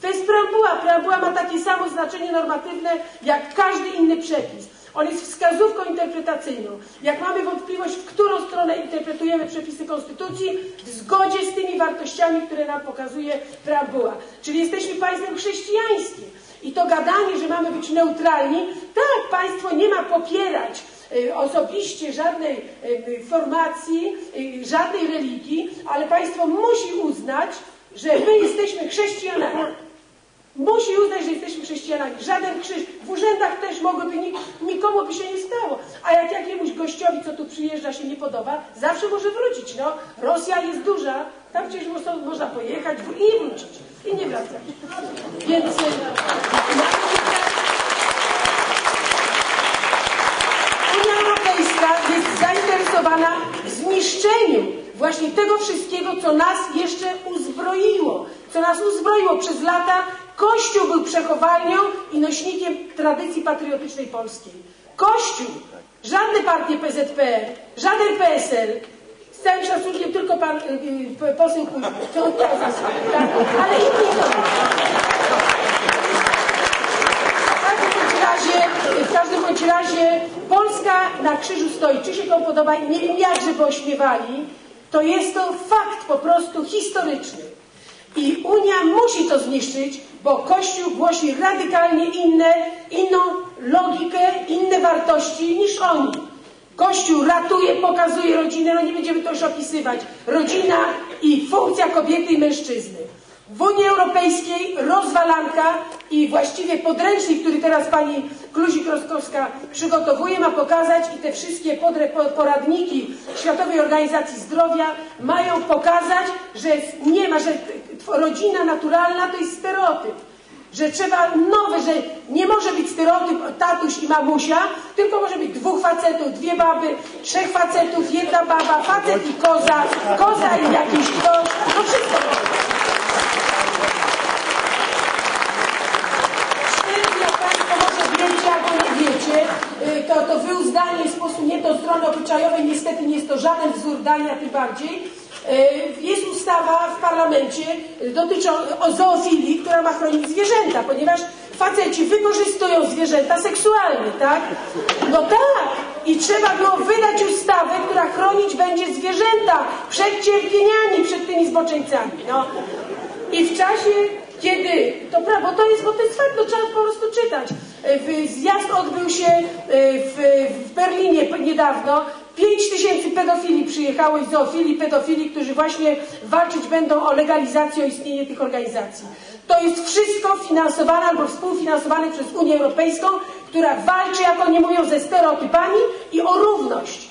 To jest preambuła. Preambuła ma takie samo znaczenie normatywne jak każdy inny przepis. On jest wskazówką interpretacyjną. Jak mamy wątpliwość, w którą stronę interpretujemy przepisy Konstytucji, w zgodzie z tymi wartościami, które nam pokazuje preambuła. Czyli jesteśmy państwem chrześcijańskim. I to gadanie, że mamy być neutralni, tak, państwo nie ma popierać y, osobiście żadnej y, formacji, y, żadnej religii, ale państwo musi uznać, że my jesteśmy chrześcijanami. Musi uznać, że jesteśmy chrześcijanami. Żaden krzyż. W urzędach też mogłoby, nikomu by się nie stało. A jak jakiemuś gościowi, co tu przyjeżdża, się nie podoba, zawsze może wrócić. No, Rosja jest duża, tam przecież można pojechać i wrócić. I nie wracać. Więc... Unia Europejska jest zainteresowana w zniszczeniu właśnie tego wszystkiego, co nas jeszcze uzbroiło. Co nas uzbroiło przez lata. Kościół był przechowalnią i nośnikiem tradycji patriotycznej polskiej. Kościół, żadne partie PZPR, żaden PSL, z całym szacunkiem tylko pan y, y, poseł Kuźma, to tak, ale inni to. W każdym bądź razie Polska na krzyżu stoi. Czy się komu podoba nie wiem jak, żeby ośmiewali, to jest to fakt po prostu historyczny. I Unia musi to zniszczyć, bo Kościół głosi radykalnie inne, inną logikę, inne wartości niż oni. Kościół ratuje, pokazuje rodzinę, no nie będziemy to już opisywać. Rodzina i funkcja kobiety i mężczyzny. W Unii Europejskiej rozwalanka i właściwie podręcznik, który teraz pani Kluzik-Rostkowska przygotowuje, ma pokazać i te wszystkie poradniki Światowej Organizacji Zdrowia mają pokazać, że nie ma, że rodzina naturalna to jest stereotyp że trzeba nowe, że nie może być stereotyp tatuś i mamusia, tylko może być dwóch facetów, dwie baby, trzech facetów, jedna baba, facet i koza, koza i jakiś ktoś, no wszystko jak Państwo może wiecie albo nie wiecie, y, to, to wyuzdanie jest posunięte od strony obyczajowej, niestety nie jest to żaden wzór dania, tym bardziej. Y, Jest ustawa w parlamencie dotycząca zoofilii, która ma chronić zwierzęta, ponieważ faceci wykorzystują zwierzęta seksualnie, tak? No tak! I trzeba było wydać ustawę, która chronić będzie zwierzęta przed cierpieniami, przed tymi zboczeńcami. No. I w czasie, kiedy, to prawda, bo to jest, bo to jest fakt, to trzeba po prostu czytać. E, Zjazd odbył się e, w, Berlinie niedawno. 5 tysięcy pedofili przyjechało i zoofili, pedofili, którzy właśnie walczyć będą o legalizację, o istnienie tych organizacji. To jest wszystko finansowane albo współfinansowane przez Unię Europejską, która walczy, jak oni mówią, ze stereotypami i o równość.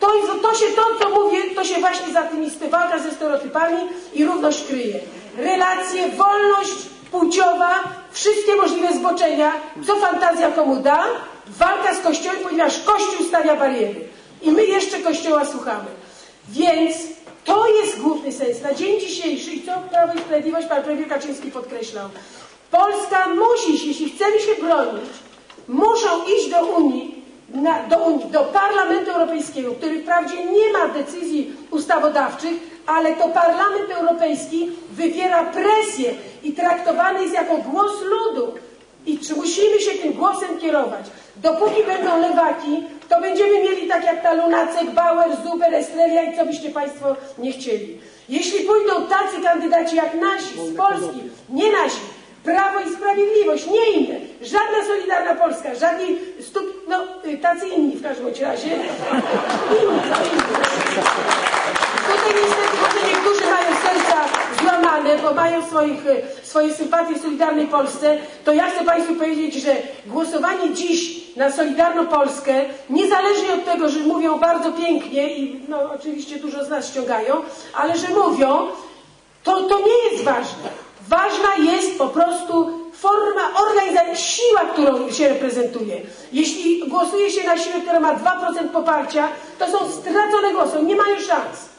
To, to się to, co mówię, to się właśnie za tymi walka ze stereotypami i równość kryje. Relacje, wolność płciowa, wszystkie możliwe zboczenia, co fantazja komu da, walka z Kościołem, ponieważ Kościół stawia bariery. I my jeszcze Kościoła słuchamy. Więc to jest główny sens. Na dzień dzisiejszy, i co Prawo i Sprawiedliwość, pan premier Kaczyński podkreślał, Polska musi, jeśli chcemy się bronić, muszą iść do Unii, na, do Unii, do Parlamentu Europejskiego, który wprawdzie nie ma decyzji ustawodawczych, ale to Parlament Europejski wywiera presję i traktowany jest jako głos ludu. I czy musimy się tym głosem kierować? Dopóki będą lewaki, to będziemy mieli tak jak ta Lunacek, Bauer, Zuber, Estrella i co byście Państwo nie chcieli. Jeśli pójdą tacy kandydaci jak nasi z Polski, nie nasi, Prawo i Sprawiedliwość, nie inne, żadna Solidarna Polska, żadni stuk, no y, tacy inni w każdym razie, inni, no inni. Tutaj może niektórzy mają serca złamane, bo mają swoich, e, swoje sympatie Solidarnej Polsce, to ja chcę Państwu powiedzieć, że głosowanie dziś na Solidarną Polskę, niezależnie od tego, że mówią bardzo pięknie i no, oczywiście dużo z nas ściągają, ale że mówią, to, to nie jest ważne. Ważna jest po prostu forma organizacji, siła, którą się reprezentuje. Jeśli głosuje się na siłę, która ma 2% poparcia, to są stracone głosy, nie mają szans.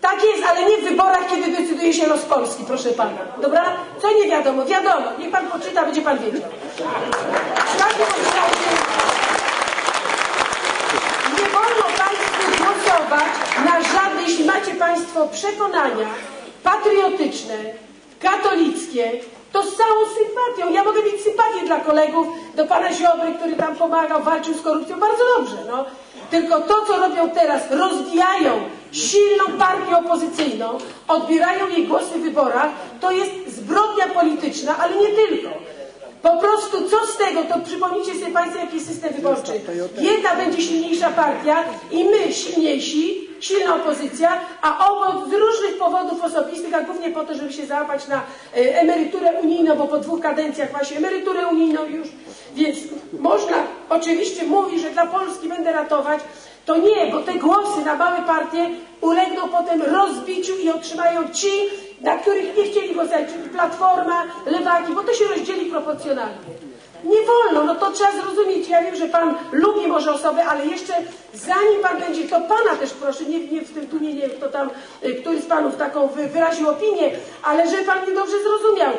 Tak jest, ale nie w wyborach, kiedy decyduje się los Polski, proszę pana. Dobra? Co nie wiadomo? Wiadomo. Niech pan poczyta, będzie pan wiedział. W bądź razie nie wolno państwu głosować na żadne, jeśli macie państwo przekonania patriotyczne, katolickie, to z całą sympatią. Ja mogę mieć sympatię dla kolegów, do pana Ziobry, który tam pomagał, walczył z korupcją, bardzo dobrze, no. Tylko to, co robią teraz, rozbijają silną partię opozycyjną, odbierają jej głosy w wyborach, to jest zbrodnia polityczna, ale nie tylko. Po prostu co z tego, to przypomnijcie sobie Państwo, jaki jest system wyborczy. Jedna będzie silniejsza partia i my silniejsi, silna opozycja, a obok z różnych powodów osobistych, a głównie po to, żeby się załapać na e, emeryturę unijną, bo po dwóch kadencjach się emeryturę unijną już, więc można oczywiście mówić, że dla Polski będę ratować, to nie, bo te głosy na małe partie ulegną potem rozbiciu i otrzymają ci, na których nie chcieli głosować, czyli Platforma, Lewaki, bo to się rozdzieli proporcjonalnie. Nie wolno, no to trzeba zrozumieć. Ja wiem, że Pan lubi może osoby, ale jeszcze zanim Pan będzie, to Pana też proszę, nie, nie w tym tu nie, nie kto tam, y, któryś z Panów taką wy, wyraził opinię, ale że Pan mnie dobrze zrozumiał.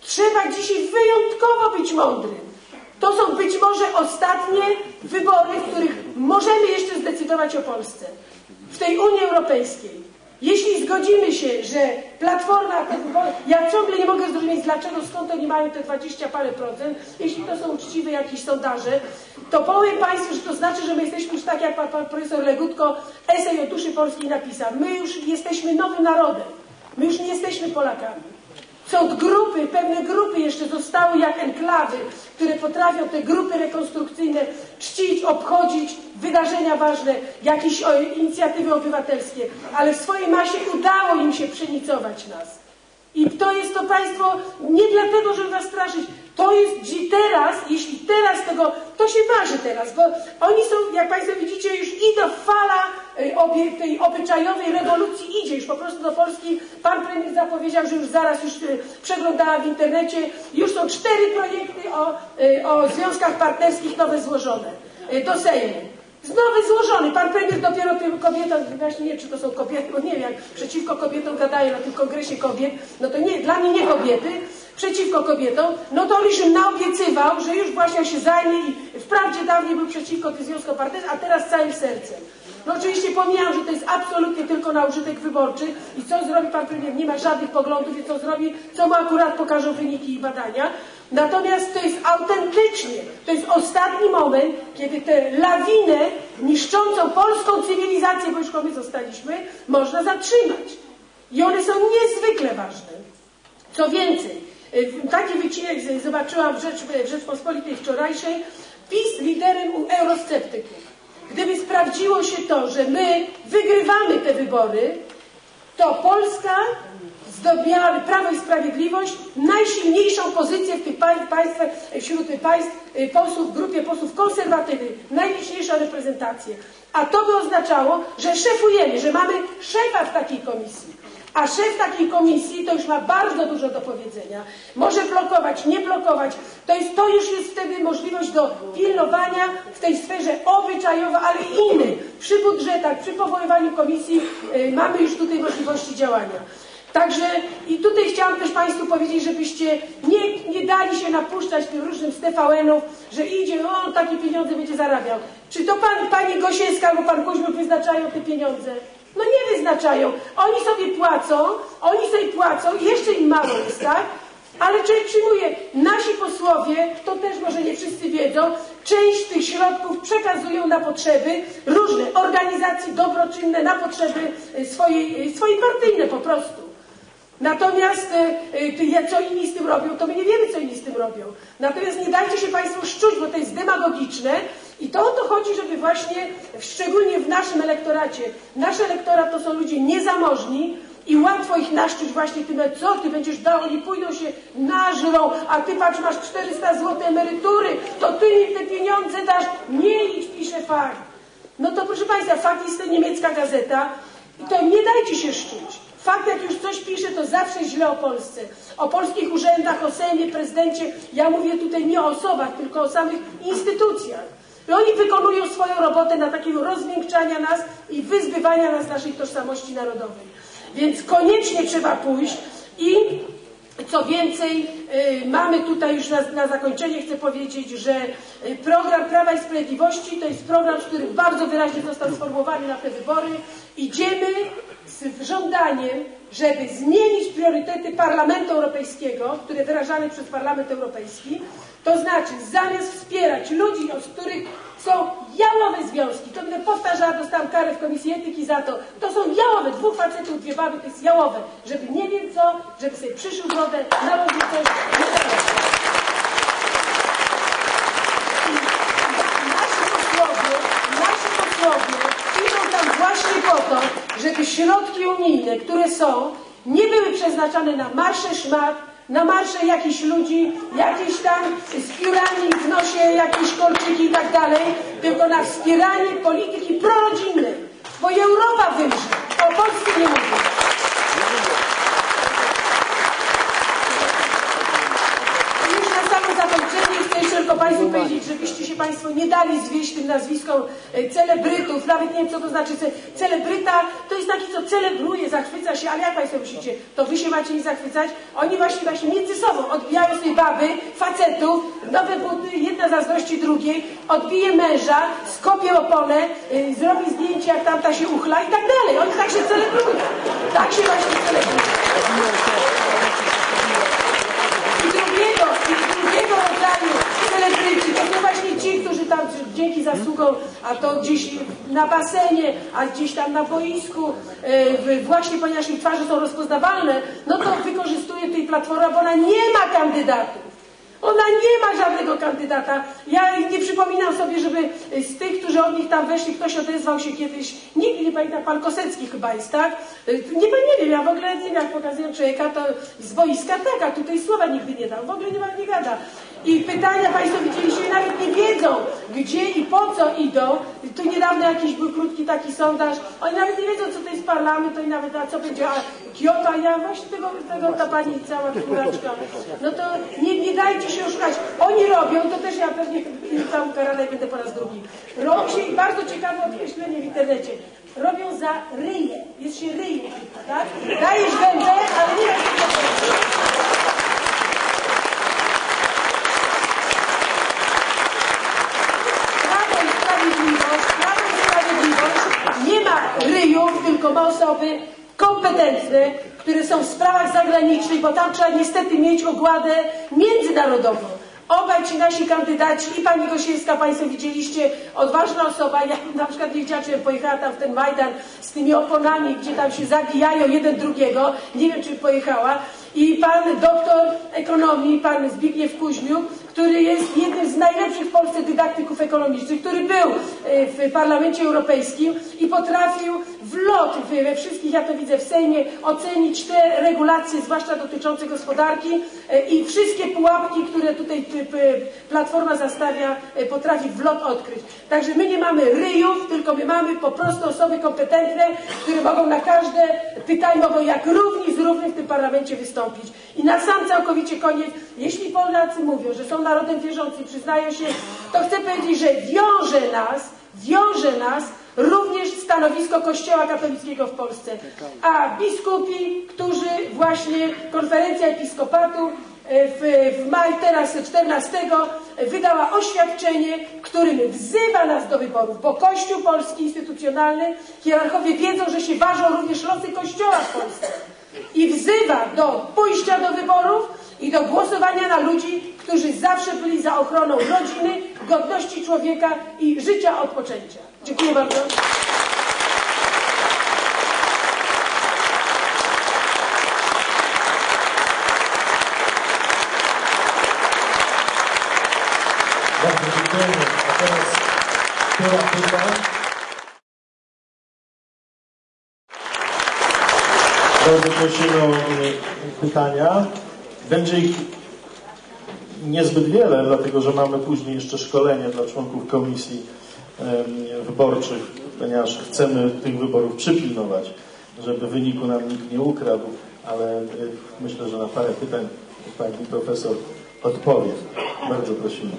Trzeba dzisiaj wyjątkowo być mądrym. To są być może ostatnie wybory, w których możemy jeszcze zdecydować o Polsce. W tej Unii Europejskiej. Jeśli zgodzimy się, że Platforma, ja ciągle nie mogę zrozumieć, dlaczego, skąd oni mają te 20 parę procent, jeśli to są uczciwe jakieś sondaże, to powiem Państwu, że to znaczy, że my jesteśmy już tak, jak pan, pan profesor Legutko esej o duszy polskiej napisał. My już jesteśmy nowym narodem. My już nie jesteśmy Polakami. Są grupy, pewne grupy jeszcze zostały jak enklawy, które potrafią te grupy rekonstrukcyjne czcić, obchodzić wydarzenia ważne, jakieś inicjatywy obywatelskie, ale w swojej masie udało im się przenicować nas. I to jest to państwo nie dlatego, żeby was straszyć. To jest teraz, jeśli teraz tego, to się waży teraz, bo oni są, jak Państwo widzicie, już idzie fala y, obie, tej obyczajowej rewolucji idzie już po prostu do Polski. Pan premier zapowiedział, że już zaraz już y, przeglądała w internecie, już są cztery projekty o, y, o związkach partnerskich nowe złożone do Sejmu. Nowy złożony. Pan premier dopiero tym kobietom, właśnie nie czy to są kobiety, bo nie wiem, jak przeciwko kobietom gadają na tym kongresie kobiet, no to nie, dla mnie nie kobiety, przeciwko kobietom, no to im naobiecywał, że już właśnie się zajmie i wprawdzie dawniej był przeciwko tym związkom partnerskim, a teraz całym sercem. No oczywiście pomijam, że to jest absolutnie tylko na użytek wyborczy i co zrobi pan premier, nie ma żadnych poglądów i co zrobi, co mu akurat pokażą wyniki i badania. Natomiast to jest autentycznie, to jest ostatni moment, kiedy tę lawinę niszczącą polską cywilizację, bo już my zostaliśmy, można zatrzymać. I one są niezwykle ważne. Co więcej, taki wycinek zobaczyłam w, Rzecz, w Rzeczpospolitej wczorajszej, PiS liderem u eurosceptyków. Gdyby sprawdziło się to, że my wygrywamy te wybory, to Polska zdobyłaby Prawo i Sprawiedliwość najsilniejszą pozycję w tych pań- państwach, wśród państw y, posłów, w grupie posłów konserwatywnych, najliczniejszą reprezentację. A to by oznaczało, że szefujemy, że mamy szefa w takiej komisji. A szef takiej komisji to już ma bardzo dużo do powiedzenia. Może blokować, nie blokować. To, jest, to już jest wtedy możliwość do pilnowania w tej sferze obyczajowej, ale innej. Przy budżetach, przy powoływaniu komisji y, mamy już tutaj możliwości działania. Także i tutaj chciałam też Państwu powiedzieć, żebyście nie, nie dali się napuszczać tym różnym Stefauenom, że idzie, on takie pieniądze będzie zarabiał. Czy to pan, Pani Gosiewska albo Pan Kuźmiuk wyznaczają te pieniądze? No nie wyznaczają. Oni sobie płacą, oni sobie płacą jeszcze im mało jest, tak? Ale człowiek przyjmuje, nasi posłowie, to też może nie wszyscy wiedzą, część tych środków przekazują na potrzeby różne organizacji dobroczynne, na potrzeby y, swojej, y, swojej partyjne po prostu. Natomiast ja- co inni z tym robią, to my nie wiemy, co inni z tym robią. Natomiast nie dajcie się Państwo szczuć, bo to jest demagogiczne i to o to chodzi, żeby właśnie, szczególnie w naszym elektoracie, nasz elektorat to są ludzie niezamożni i łatwo ich naszczuć właśnie tym, co ty będziesz dał, oni pójdą się nażrą, a ty patrz, masz 400 zł emerytury, to ty mi te pieniądze dasz, nie idź, pisze fakt. No to proszę Państwa, fakt jest to niemiecka gazeta i to nie dajcie się szczuć. Fakt, jak już coś pisze, to zawsze źle o Polsce. O polskich urzędach, o Sejmie, prezydencie. Ja mówię tutaj nie o osobach, tylko o samych instytucjach. I oni wykonują swoją robotę na takiego rozmiękczania nas i wyzbywania nas naszej tożsamości narodowej. Więc koniecznie trzeba pójść i co więcej, y, mamy tutaj już na, na zakończenie, chcę powiedzieć, że y, program Prawa i Sprawiedliwości to jest program, który bardzo wyraźnie został sformułowany na te wybory. Idziemy z żądaniem, żeby zmienić priorytety Parlamentu Europejskiego, które wyrażane przez Parlament Europejski, to znaczy zamiast wspierać ludzi, od których są jałowe związki, to będę powtarzała, dostałam karę w Komisji Etyki za to, to są jałowe, dwóch facetów, dwie baby, to jest jałowe, żeby nie wiem co, żeby sobie przyszył brodę, narobił coś, nie teraz. Nasi posłowie, posłowie idą tam właśnie po to, żeby środki unijne, które są, nie były przeznaczane na marsze szmat, na marsze jakichś ludzi, jakieś tam z piórami w nosie, jakieś kolczyki i tak dalej, tylko na wspieranie polityki prorodzinnej. Bo Europa wymrze. O Polsce nie mówię. I już na samo zakończenie chcę jeszcze tylko Państwu powiedzieć, żebyście się Państwo nie dali zwieść tym nazwiskom e, celebrytów, nawet nie wiem co to znaczy ce- celebryta, to jest taki, co celebruje, zachwyca się, ale jak Państwo myślicie, to Wy się macie nie zachwycać? Oni właśnie właśnie między sobą odbijają sobie baby, facetów, nowe buty, jedna zazdrości drugiej, odbije męża, skopie opole, y, zrobi zdjęcie jak tamta się uchla i tak dalej. Oni tak się celebrują. Tak się właśnie celebrują. I drugiego, i drugiego rodzaju celebryci, to są właśnie ci, którzy tam dzięki zasługom, a to gdzieś na basenie, a gdzieś tam na boisku, e, właśnie ponieważ ich twarze są rozpoznawalne, no to wykorzystuje tej platforma, bo ona nie ma kandydatów. Ona nie ma żadnego kandydata. Ja nie przypominam sobie, żeby z tych, którzy od nich tam weszli, ktoś odezwał się kiedyś. Nikt nie pamięta, pan Kosecki chyba jest, tak? Nie, nie wiem, ja w ogóle nie wiem, jak pokazuję człowieka, to z boiska tak, a tutaj słowa nigdy nie dał. W ogóle nie ma, nie gada. I pytania Państwo widzieliście, nawet nie wiedzą, gdzie i po co idą. Tu niedawno jakiś był krótki taki sondaż. Oni nawet nie wiedzą, co to jest parlament, to i nawet, a co będzie, a Kyoto, a ja właśnie tego, tego ta pani cała figuraczka. No to nie, nie dajcie się oszukać. Oni robią, to też ja pewnie tam karana będę po raz drugi. Robi się i bardzo ciekawe określenie w internecie. Robią za ryje. Jest się ryje, tak? Dajesz wędę, ale nie dasz Prawo i Sprawiedliwość, Prawo i Sprawiedliwość nie ma ryjów, tylko osoby kompetentne, które są w sprawach zagranicznych, bo tam trzeba niestety mieć ogładę międzynarodową. Obaj ci nasi kandydaci i pani Gosiewska, Państwo widzieliście, odważna osoba, ja na przykład nie wiedziała, czy pojechała tam w ten Majdan z tymi oponami, gdzie tam się zabijają jeden drugiego, nie wiem, czy pojechała, i pan doktor ekonomii, pan Zbigniew Kuźmiuk, który jest jednym z najlepszych w Polsce dydaktyków ekonomicznych, który był e, w Parlamencie Europejskim i potrafił w lot we- wszystkich, ja to widzę w Sejmie, ocenić te regulacje, zwłaszcza dotyczące gospodarki e, i wszystkie pułapki, które tutaj Platforma zastawia, e, potrafi w lot odkryć. Także my nie mamy ryjów, tylko my mamy po prostu osoby kompetentne, które mogą na każde pytanie, mogą jak równi z równych w tym parlamencie wystąpić. I na sam całkowicie koniec, jeśli Polacy mówią, że są narodem wierzącym, przyznają się, to chcę powiedzieć, że wiąże nas, wiąże nas również stanowisko Kościoła katolickiego w Polsce. A biskupi, którzy właśnie, konferencja episkopatu e, w, w maju teraz 14 wydała oświadczenie, którym wzywa nas do wyborów, bo Kościół polski instytucjonalny, hierarchowie wiedzą, że się ważą również losy Kościoła w Polsce i wzywa do pójścia do wyborów i do głosowania na ludzi, którzy zawsze byli za ochroną rodziny, godności człowieka i życia od poczęcia. Dziękuję bardzo. Bardzo dziękujemy. A teraz Piora pyta. Bardzo prosimy o y, pytania. Będzie ich niezbyt wiele, dlatego że mamy później jeszcze szkolenie dla członków komisji wyborczych, ponieważ chcemy tych wyborów przypilnować, żeby wyniku nam nikt nie ukradł, ale y, myślę, że na parę pytań pani profesor odpowie. Bardzo prosimy.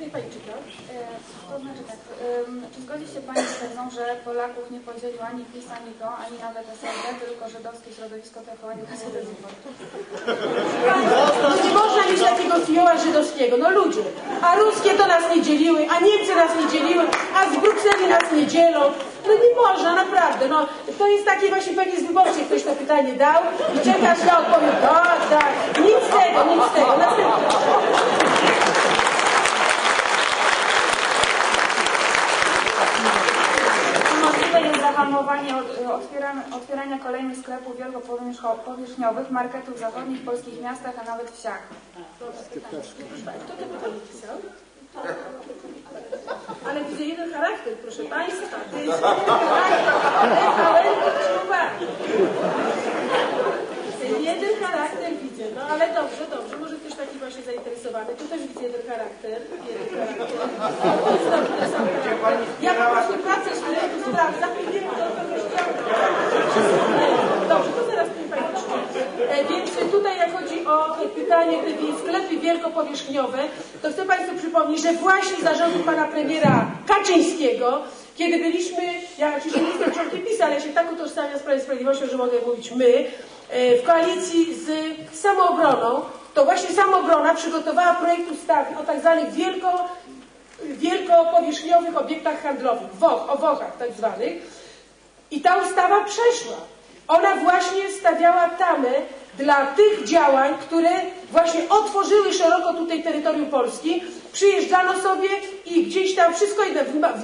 Niech pani czyta. E, To znaczy tak, czy zgodzi się Pani z tezą, że Polaków nie podzielił ani PiS, ani to, ani nawet SLD, tylko żydowskie środowisko TVN Wyborcza? No nie można mieć takiego fioła żydowskiego, no ludzie. A ruskie to nas nie dzieliły, a Niemcy nas nie dzieliły, a z Brukseli nas nie dzielą. No nie można, naprawdę. No, to jest takie właśnie pewnie z wyborczych ktoś to pytanie dał i czekasz na odpowiedź. Tak, tak. Nic z tego, nic z tego. Następne. Czy możliwe jest zahamowanie od- otwierania, kolejnych sklepów wielkopowierzchniowych, marketów zachodnich w polskich miastach, a nawet wsiach? Kto? Ale widzę jeden charakter, proszę Państwa. To jest jeden charakter. Ale. Jeden charakter widzę, no ale dobrze, dobrze. Właśnie zainteresowany. Tu też widzę jeden charakter. Jeden charakter. Ja po prostu pracę tu sprawdzam i wiem, kogoś chciał. Dobrze, to Pani pocznie. E, Więc tutaj jak chodzi o pytanie, te sklepy wielkopowierzchniowe, to chcę Państwu przypomnieć, że właśnie za rządów Pana Premiera Kaczyńskiego, kiedy byliśmy, ja oczywiście nie jestem członkiem PiS, ale ja się tak utożsamiam z Prawem Sprawiedliwością, że mogę mówić my, e, w koalicji z Samoobroną, to właśnie Samoobrona przygotowała projekt ustawy o tak zwanych wielko, wielkopowierzchniowych obiektach handlowych, WOH, o WOH-ach tak zwanych, i ta ustawa przeszła. Ona właśnie stawiała tamę dla tych działań, które właśnie otworzyły szeroko tutaj terytorium Polski. Przyjeżdżano sobie i gdzieś tam wszystko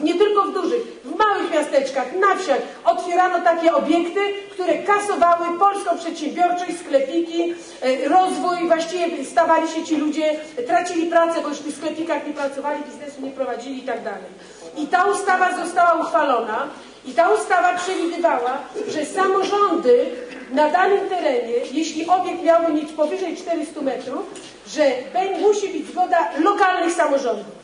nie tylko w dużych, w małych miasteczkach, na wsiach otwierano takie obiekty, które kasowały polską przedsiębiorczość, sklepiki, e, rozwój, właściwie stawali się ci ludzie, tracili pracę, bo już w tych sklepikach nie pracowali, biznesu nie prowadzili i tak dalej. I ta ustawa została uchwalona i ta ustawa przewidywała, że samorządy na danym terenie, jeśli obiekt miałby mieć powyżej 400 metrów, że musi być zgoda lokalnych samorządów.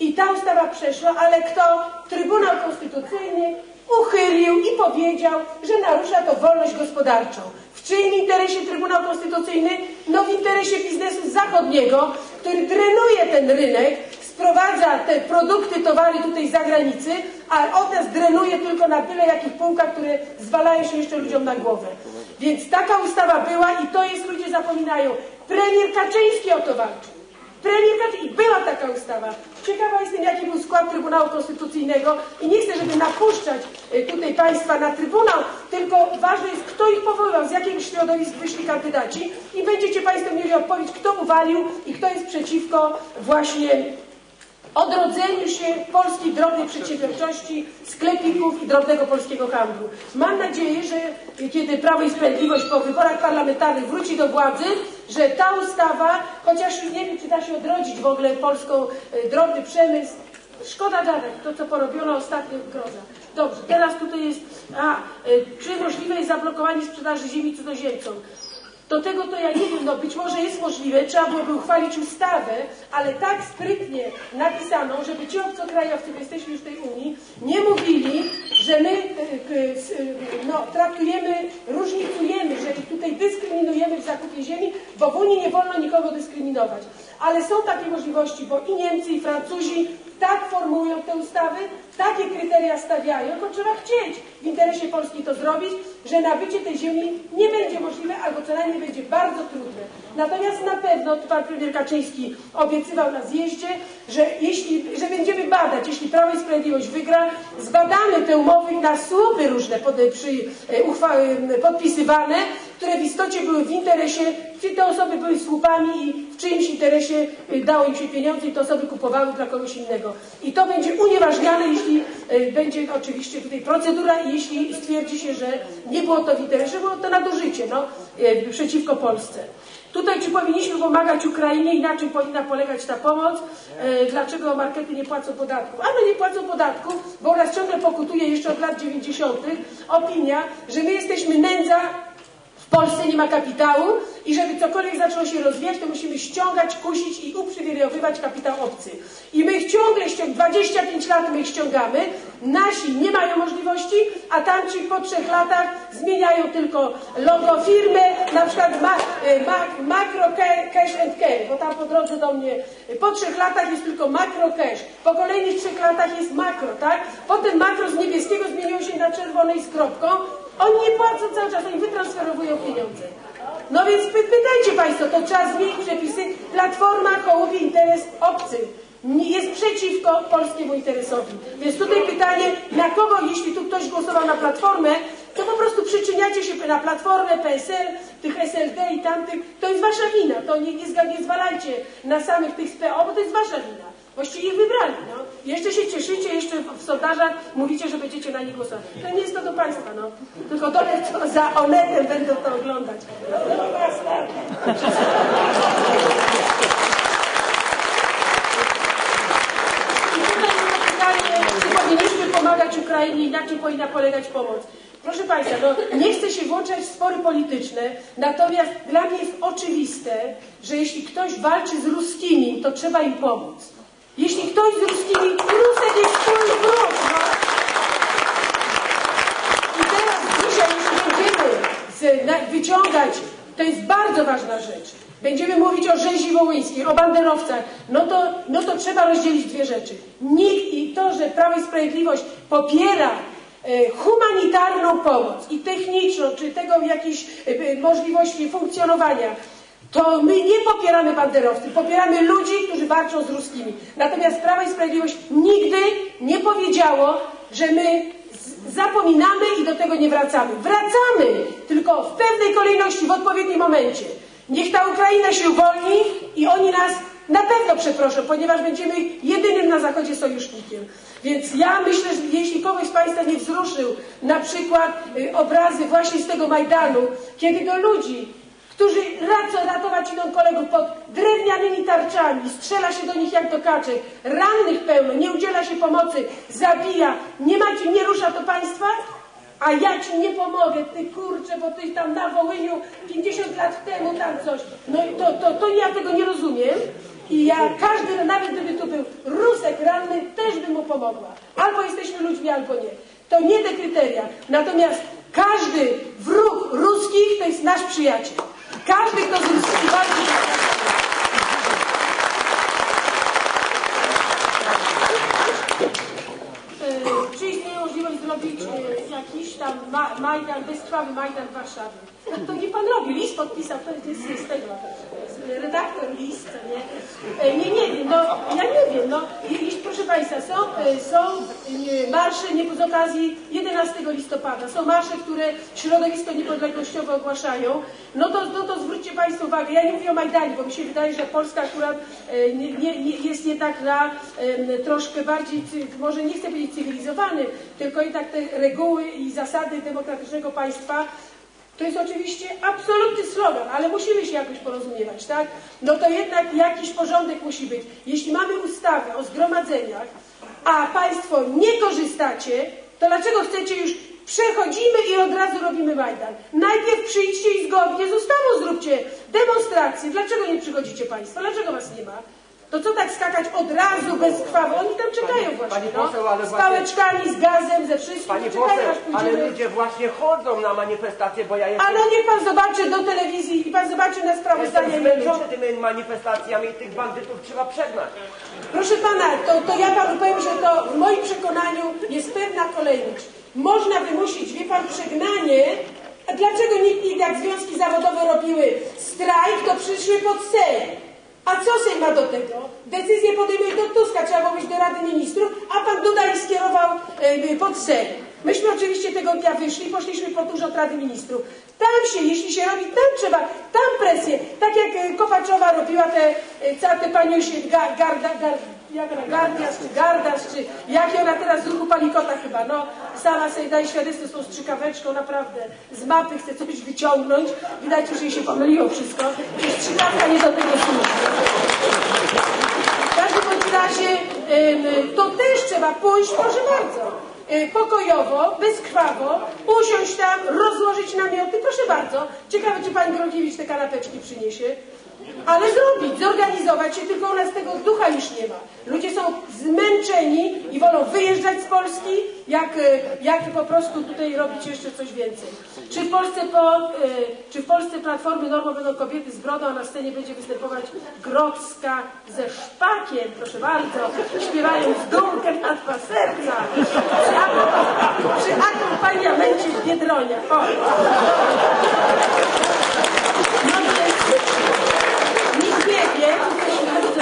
I ta ustawa przeszła, ale kto? Trybunał Konstytucyjny uchylił i powiedział, że narusza to wolność gospodarczą. W czyim interesie Trybunał Konstytucyjny? No w interesie biznesu zachodniego, który drenuje ten rynek, sprowadza te produkty, towary tutaj z zagranicy, a od nas drenuje tylko na byle jakich półkach, które zwalają się jeszcze ludziom na głowę. Więc taka ustawa była i to jest, ludzie zapominają, premier Kaczyński o to walczył. Premier Kaczyński, była taka ustawa. Ciekawa jestem, jaki był skład Trybunału Konstytucyjnego i nie chcę, żeby napuszczać y, tutaj Państwa na Trybunał, tylko ważne jest, kto ich powoływał, z jakich środowisk wyszli kandydaci i będziecie Państwo mieli odpowiedź, kto uwalił i kto jest przeciwko właśnie odrodzeniu się polskiej drobnej przedsiębiorczości, sklepików i drobnego polskiego handlu. Mam nadzieję, że kiedy Prawo i Sprawiedliwość po wyborach parlamentarnych wróci do władzy, że ta ustawa, chociaż nie wiem, czy da się odrodzić w ogóle polską e, drobny przemysł, Szkoda gadać, to co porobiono ostatnio w Groza. Dobrze, teraz tutaj jest, a, e, czy możliwe jest zablokowanie sprzedaży ziemi cudzoziemcom? Do tego to ja nie wiem, no być może jest możliwe, trzeba byłoby uchwalić ustawę, ale tak sprytnie napisaną, żeby ci obcokrajowcy, bo jesteśmy już w tej Unii, nie mówili, że my e, e, e, no, traktujemy, różnicujemy, że ich tutaj dyskryminujemy w zakupie ziemi, bo w Unii nie wolno nikogo dyskryminować. Ale są takie możliwości, bo i Niemcy, i Francuzi tak formułują te ustawy, takie kryteria stawiają, tylko trzeba chcieć w interesie Polski to zrobić, że nabycie tej ziemi nie będzie możliwe, albo co najmniej będzie bardzo trudne. Natomiast na pewno pan premier Kaczyński obiecywał na zjeździe, że jeśli, że będziemy badać, jeśli Prawo i Sprawiedliwość wygra, zbadamy te umowy na słupy różne pod, przy, e, uchwa, podpisywane, które w istocie były w interesie, czy te osoby były słupami i w czyimś interesie e, dało im się pieniądze i te osoby kupowały dla kogoś innego. I to będzie unieważniane, jeśli e, będzie oczywiście tutaj procedura i jeśli stwierdzi się, że nie było to w interesie, było to nadużycie no, e, przeciwko Polsce. Tutaj czy powinniśmy pomagać Ukrainie i na czym powinna polegać ta pomoc? Dlaczego markety nie płacą podatków? Ano nie płacą podatków, bo u nas ciągle pokutuje jeszcze od lat 90. opinia, że my jesteśmy nędza w Polsce nie ma kapitału i żeby cokolwiek zaczęło się rozwijać, to musimy ściągać, kusić i uprzywilejowywać kapitał obcy. I my ich ciągle ściągamy, 25 lat my ich ściągamy, nasi nie mają możliwości, a tamci po trzech latach zmieniają tylko logo firmy, na przykład ma, e, ma, Macro Ca- Cash and Carry, bo tam po drodze do mnie e, po trzech latach jest tylko Macro Cash, po kolejnych trzech latach jest Makro, tak? Potem Makro z niebieskiego zmieniło się na czerwone i z kropką, oni nie płacą cały czas, oni wytransferowują pieniądze. No więc py pytajcie Państwo, to trzeba zmienić przepisy. Platforma hołuje interes obcy. Jest przeciwko polskiemu interesowi. Więc tutaj pytanie, na kogo, jeśli tu ktoś głosował na Platformę, to po prostu przyczyniacie się na Platformę, PSL, tych SLD i tamtych. To jest Wasza wina. To nie, nie zwalajcie na samych tych z PO, bo to jest Wasza wina. Właściwie ich wybrali. No. Jeszcze się cieszycie, jeszcze w sondażach mówicie, że będziecie na nich głosować. To nie jest to do Państwa, no. Tylko to za Onetem będą to oglądać. No, czy powinniśmy pomagać Ukrainie na czym powinna polegać pomoc. Proszę Państwa, no, nie chcę się włączać w spory polityczne, natomiast dla mnie jest oczywiste, że jeśli ktoś walczy z ruskimi, to trzeba im pomóc. Jeśli ktoś z ruskimi, Rusek jest twój wróg, no. I teraz dzisiaj, jeśli będziemy z, na, wyciągać, to jest bardzo ważna rzecz. Będziemy mówić o rzezi wołyńskiej, o banderowcach, no to, no to trzeba rozdzielić dwie rzeczy. Nikt i to, że Prawo i Sprawiedliwość popiera e, humanitarną pomoc i techniczną, czy tego jakieś e, e, możliwości funkcjonowania, to my nie popieramy banderowców, popieramy ludzi, którzy walczą z ruskimi. Natomiast Prawo i Sprawiedliwość nigdy nie powiedziało, że my Zapominamy i do tego nie wracamy. Wracamy, tylko w pewnej kolejności, w odpowiednim momencie. Niech ta Ukraina się uwolni i oni nas na pewno przeproszą, ponieważ będziemy jedynym na Zachodzie sojusznikiem. Więc ja myślę, że jeśli kogoś z Państwa nie wzruszył na przykład y, obrazy właśnie z tego Majdanu, kiedy do ludzi, którzy radzą ratować idą kolegów pod drewnianymi tarczami, strzela się do nich jak do kaczek, rannych pełno, nie udziela się pomocy, zabija, nie macie, nie rusza to państwa? A ja ci nie pomogę, ty kurczę, bo ty tam na Wołyniu 50 lat temu tam coś. No i to, to, to ja tego nie rozumiem. I ja, każdy, nawet gdyby tu był Rusek ranny, też bym mu pomogła. Albo jesteśmy ludźmi, albo nie. To nie te kryteria. Natomiast każdy wróg ruskich to jest nasz przyjaciel. Każdy, kto z E, Czy istnieje możliwość zrobić e, jakiś tam ma, Majdan, bezkrwawy Majdan Warszawy? No to nie pan robi, list podpisał, to jest z tego, redaktor list, co nie? Nie, nie wiem, no ja nie wiem, no proszę Państwa, są, e, są e, marsze nie z okazji 11 listopada, są marsze, które środowisko niepodległościowe ogłaszają, no to, no to zwróćcie Państwo uwagę, ja nie mówię o Majdanie, bo mi się wydaje, że Polska akurat e, nie, nie, jest jednak na troszkę bardziej, może nie chcę powiedzieć cywilizowany, tylko i tak te reguły i zasady demokratycznego państwa to jest oczywiście absolutny slogan, ale musimy się jakoś porozumiewać, tak? No to jednak jakiś porządek musi być. Jeśli mamy ustawę o zgromadzeniach, a Państwo nie korzystacie, to dlaczego chcecie już przechodzimy i od razu robimy Majdan? Najpierw przyjdźcie i zgodnie z ustawą zróbcie demonstrację. Dlaczego nie przychodzicie Państwo? Dlaczego Was nie ma? To co tak skakać od razu bezkrwawo? Oni tam czekają właśnie, pani no. poseł, ale Z właśnie- pałeczkami, z gazem, ze wszystkim. Pani czekają, poseł, aż ale pójdziemy. ludzie właśnie chodzą na manifestacje, bo ja jestem, Ale niech pan zobaczy do telewizji i pan zobaczy na sprawozdania jestem i zmęczony tymi manifestacjami i tych bandytów trzeba przegnać. Proszę pana, to, to ja panu powiem, że to w moim przekonaniu jest pewna kolejność. Można wymusić, wie pan, przegnanie. A dlaczego nikt, nikt jak związki zawodowe robiły strajk, to przyszły pod Sejm? A co Sejm ma do tego? Decyzję podejmuje do Tuska, trzeba było do Rady Ministrów, a pan Duda ich skierował pod Sejm. Myśmy oczywiście tego dnia wyszli, poszliśmy pod urząd Rady Ministrów. Tam się, jeśli się robi, tam trzeba, tam presję. Tak jak e, Kopaczowa robiła te, e, te paniusie, ga, garda, gar, jak Gardias czy Gardas, czy jakie ona teraz z ruchu Palikota chyba, no sama sobie daje świadectwo z tą strzykaweczką, naprawdę z mapy chce coś wyciągnąć, widać, że jej się pomyliło wszystko, że strzykawka nie do tego służy. W każdym razie to też trzeba pójść, proszę bardzo, e, pokojowo, bezkrwawo, usiąść tam, rozłożyć namioty, proszę bardzo. Ciekawe, czy pani Grodziewicz te kanapeczki przyniesie. Ale zrobić, zorganizować się, tylko u nas tego ducha już nie ma. Ludzie są zmęczeni i wolą wyjeżdżać z Polski, jak, e, jak po prostu tutaj robić jeszcze coś więcej. Czy w Polsce po, e, czy w Polsce Platformy Normo będą kobiety z brodą, a na scenie będzie występować Grodzka ze szpakiem, proszę bardzo, śpiewając dumkę na dwa serca. Przy, ak- przy akompaniamencie z Biedronia. O. No więc nikt nie wie, tutaj jeśli chodzi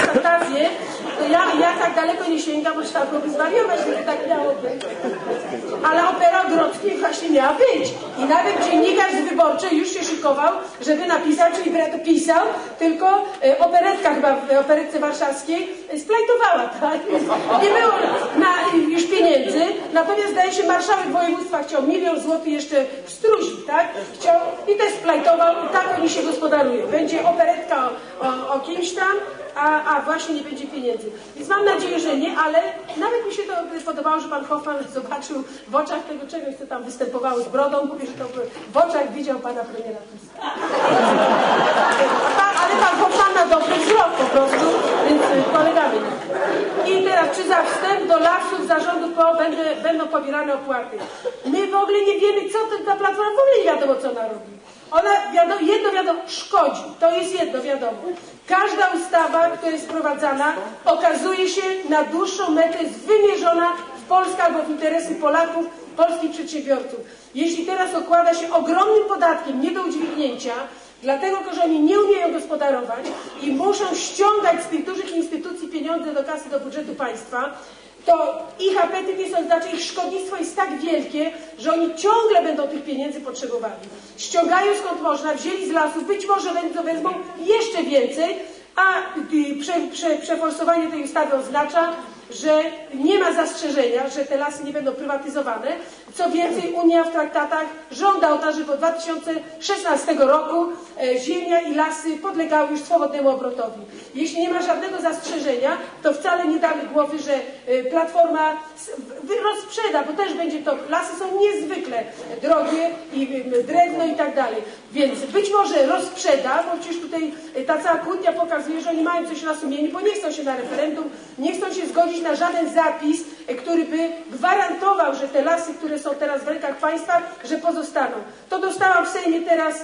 to ja, ja tak daleko nie sięgam, bo trzeba byłoby zwariować, gdyby tak miało być. Ale opera o Grodzkiej właśnie miała być. I nawet dziennikarz z Wyborczej już się szykował, żeby napisać, czyli to pisał, tylko e, operetka chyba w operetce warszawskiej e, splajtowała, (laughs) tak? Nie było na, już pieniędzy, natomiast zdaje się marszałek województwa chciał milion złotych jeszcze wstruzić, tak? Chciał i też splajtował i tak oni się gospodarują. Będzie operetka o, o, o kimś tam, a, a właśnie nie będzie pieniędzy. Więc mam nadzieję, że nie, ale nawet mi się to podobało, że pan Hoffman (laughs) zobaczył w oczach tego czegoś, co tam występowało z brodą. Mówię, że to w oczach widział pana premiera Tuska. Ale pan Hoffman ma dobry wzrok po prostu, więc y, polegamy. na. I teraz, czy za wstęp do lasów zarządu PO będę, będą pobierane opłaty? My w ogóle nie wiemy, co ta platforma, w ogóle nie wiadomo, co ona robi. Ona, wiadomo, jedno wiadomo, szkodzi. To jest jedno wiadomo. Każda ustawa, która jest wprowadzana, okazuje się na dłuższą metę wymierzona w Polskę albo w interesy Polaków, polskich przedsiębiorców. Jeśli teraz okłada się ogromnym podatkiem nie do udźwignięcia, dlatego że oni nie umieją gospodarować i muszą ściągać z tych dużych instytucji pieniądze do kasy, do budżetu państwa, to ich apetyt jest, to znaczy ich szkodnictwo jest tak wielkie, że oni ciągle będą tych pieniędzy potrzebowali. Ściągają skąd można, wzięli z lasów, być może wezmą, jeszcze więcej, a prze, prze, przeforsowanie tej ustawy oznacza, że nie ma zastrzeżenia, że te lasy nie będą prywatyzowane. Co więcej, Unia w traktatach żąda o to, żeby od 2016 roku e, ziemia i lasy podlegały już swobodnemu obrotowi. Jeśli nie ma żadnego zastrzeżenia, to wcale nie damy głowy, że e, Platforma rozsprzeda, bo też będzie to, lasy są niezwykle drogie i y, drewno i tak dalej. Więc być może rozsprzeda, bo przecież tutaj y, ta cała kłótnia pokazuje, że oni mają coś na sumieniu, bo nie chcą się na referendum, nie chcą się zgodzić na żaden zapis, y, który by gwarantował, że te lasy, które są teraz w rękach państwa, że pozostaną. To dostałam w Sejmie teraz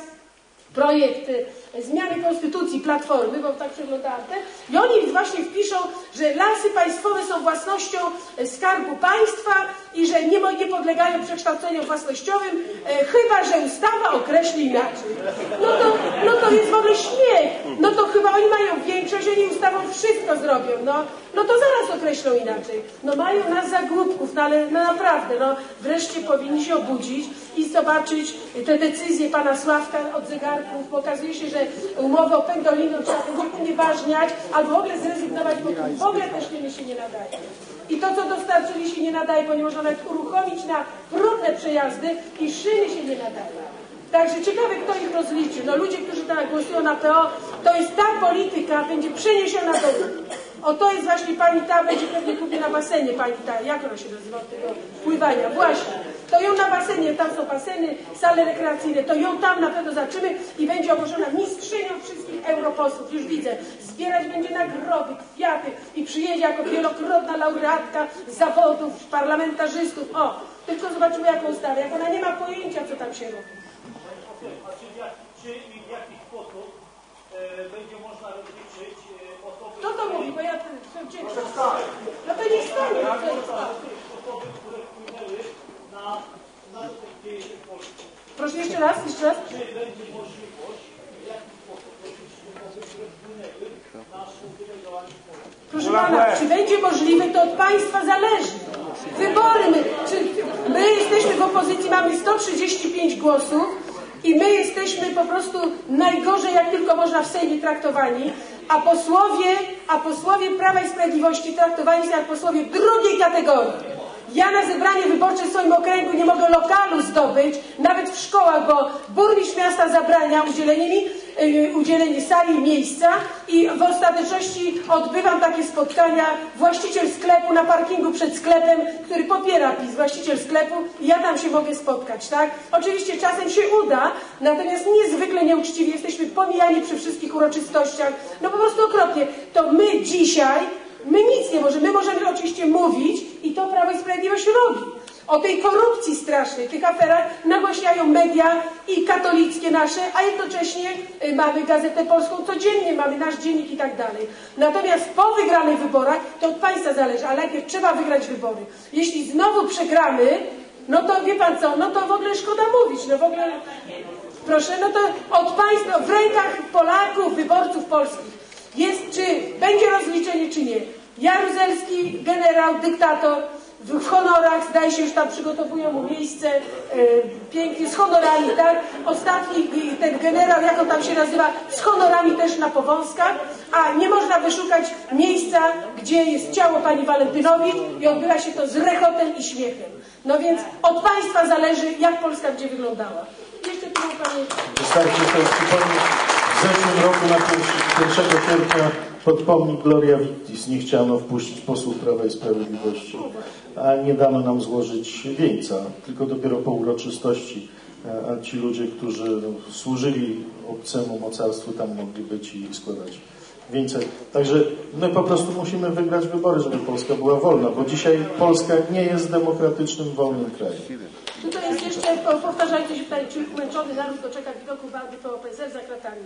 projekt e, zmiany konstytucji Platformy, bo tak przeglądałam ten, i oni właśnie wpiszą, że lasy państwowe są własnością e, Skarbu Państwa i że nie, nie podlegają przekształceniom własnościowym, e, chyba że ustawa określi inaczej. No to, no to jest w ogóle śmiech. No to chyba oni mają większość, oni ustawą wszystko zrobią. No, no to zaraz określą inaczej. No mają nas za głupków, no ale no naprawdę, no wreszcie powinni się obudzić i zobaczyć te decyzje pana Sławka od zegarków. Bo okazuje się, że umowę o pendolino trzeba unieważniać albo w ogóle zrezygnować, bo w ogóle też nie się nie nadaje. I to, co dostarczyli się nie nadaje, bo nie można nawet uruchomić na próbne przejazdy i szyny się nie nadaje. Także ciekawe, kto ich rozliczy. No ludzie, którzy tak głosują na PO, to jest ta polityka, będzie przeniesiona do. O to jest właśnie pani ta, będzie pewnie kupię na basenie pani ta, jak ona się nazywa od tego pływania, właśnie. To ją na basenie, tam są baseny, sale rekreacyjne, to ją tam na pewno zaczymy i będzie ogłoszona mistrzynią wszystkich europosłów, już widzę. Zbierać będzie nagrody, kwiaty i przyjedzie jako wielokrotna laureatka zawodów parlamentarzystów. O, tylko zobaczymy jaką ustawę, jak ona nie ma pojęcia, co tam się robi. Czy, w jak, czy i w jaki sposób będzie można rozliczyć osoby, Kto to mówi, bo ja. No to nie stanie. no osoby, które wpłynęły na, na? Proszę jeszcze raz, jeszcze raz. Czy będzie możliwość, w jaki sposób rozliczyć osoby, które wpłynęły Proszę pana, czy będzie możliwe, to od państwa zależy. Wybory, my, czy my jesteśmy w opozycji, mamy 135 głosów i my jesteśmy po prostu najgorzej, jak tylko można w Sejmie traktowani, a posłowie, a posłowie Prawa i Sprawiedliwości traktowani są jak posłowie drugiej kategorii. Ja na zebranie wyborcze w swoim okręgu nie mogę lokalu zdobyć, nawet w szkołach, bo burmistrz miasta zabrania udzielenie mi, udzielenie sali, miejsca i w ostateczności odbywam takie spotkania. Właściciel sklepu na parkingu przed sklepem, który popiera PiS, właściciel sklepu ja tam się mogę spotkać, tak? Oczywiście czasem się uda, natomiast niezwykle nieuczciwie jesteśmy pomijani przy wszystkich uroczystościach. No po prostu okropnie. To my dzisiaj My nic nie możemy, my możemy oczywiście mówić i to Prawo i Sprawiedliwość robi. O tej korupcji strasznej, tych aferach nagłaśniają media i katolickie nasze, a jednocześnie y, mamy Gazetę Polską codziennie, mamy nasz dziennik i tak dalej. Natomiast po wygranych wyborach to od państwa zależy, ale najpierw trzeba wygrać wybory. Jeśli znowu przegramy, no to wie pan co, no to w ogóle szkoda mówić, no w ogóle, proszę, no to od państwa, w rękach Polaków, wyborców polskich jest, czy będzie rozliczenie, czy nie. Jaruzelski, generał, dyktator, w, honorach, zdaje się, już tam przygotowują mu miejsce, e, pięknie, z honorami, tak? Ostatni, i ten generał, jak on tam się nazywa, z honorami też na Powązkach, a nie można wyszukać miejsca, gdzie jest ciało pani Walentynowicz i odbywa się to z rechotem i śmiechem. No więc od państwa zależy, jak Polska będzie wyglądała. Jeszcze tu panie... Wystarczy sobie przypomnieć, w zeszłym roku na 1 sierpnia pod pomnik Gloria Victis nie chciano wpuścić posłów Prawa i Sprawiedliwości, a nie dano nam złożyć wieńca, tylko dopiero po uroczystości. e, A ci ludzie, którzy służyli obcemu mocarstwu, tam mogli być i składać wieńce. Także my po prostu musimy wygrać wybory, żeby Polska była wolna, bo dzisiaj Polska nie jest demokratycznym, wolnym krajem. Tutaj jest jeszcze po- powtarzające się pytanie, czy umęczony naród doczeka widoku bandy PO-PSL za kratami.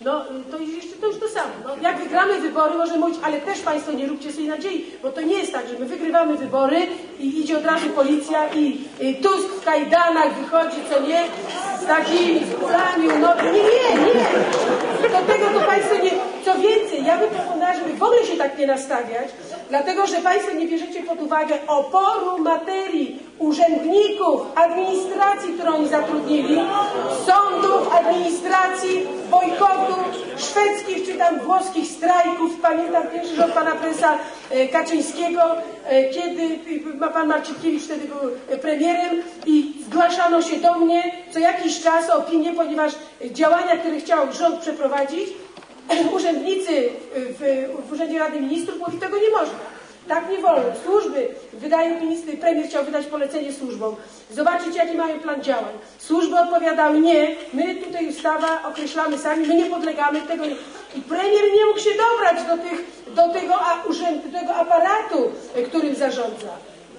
No y, to jeszcze to już to samo. No, jak wygramy wybory, możemy mówić, ale też Państwo nie róbcie sobie nadziei, bo to nie jest tak, że my wygrywamy wybory i idzie od razu policja i y, Tusk w kajdanach wychodzi, co nie, z takimi kulami, no nie, nie, nie. Do tego to Państwo nie... Co więcej, ja bym proponowała, żeby w ogóle się tak nie nastawiać, Dlatego, że Państwo nie bierzecie pod uwagę oporu materii urzędników, administracji, którą oni zatrudnili, sądów, administracji, bojkotu, szwedzkich czy tam włoskich strajków. Pamiętam pierwszy rząd pana prezesa e, Kaczyńskiego, e, kiedy e, pan Marcinkiewicz wtedy był premierem i zgłaszano się do mnie co jakiś czas opinię, ponieważ działania, które chciał rząd przeprowadzić, urzędnicy w, w Urzędzie Rady Ministrów mówi, tego nie można. Tak nie wolno. Służby wydają ministry, premier chciał wydać polecenie służbom. Zobaczyć, jaki mają plan działań. Służby odpowiadały, nie, my tutaj ustawa określamy sami, my nie podlegamy tego. Nie. I premier nie mógł się dobrać do, tych, do tego, a, urzęd, do tego aparatu, którym zarządza.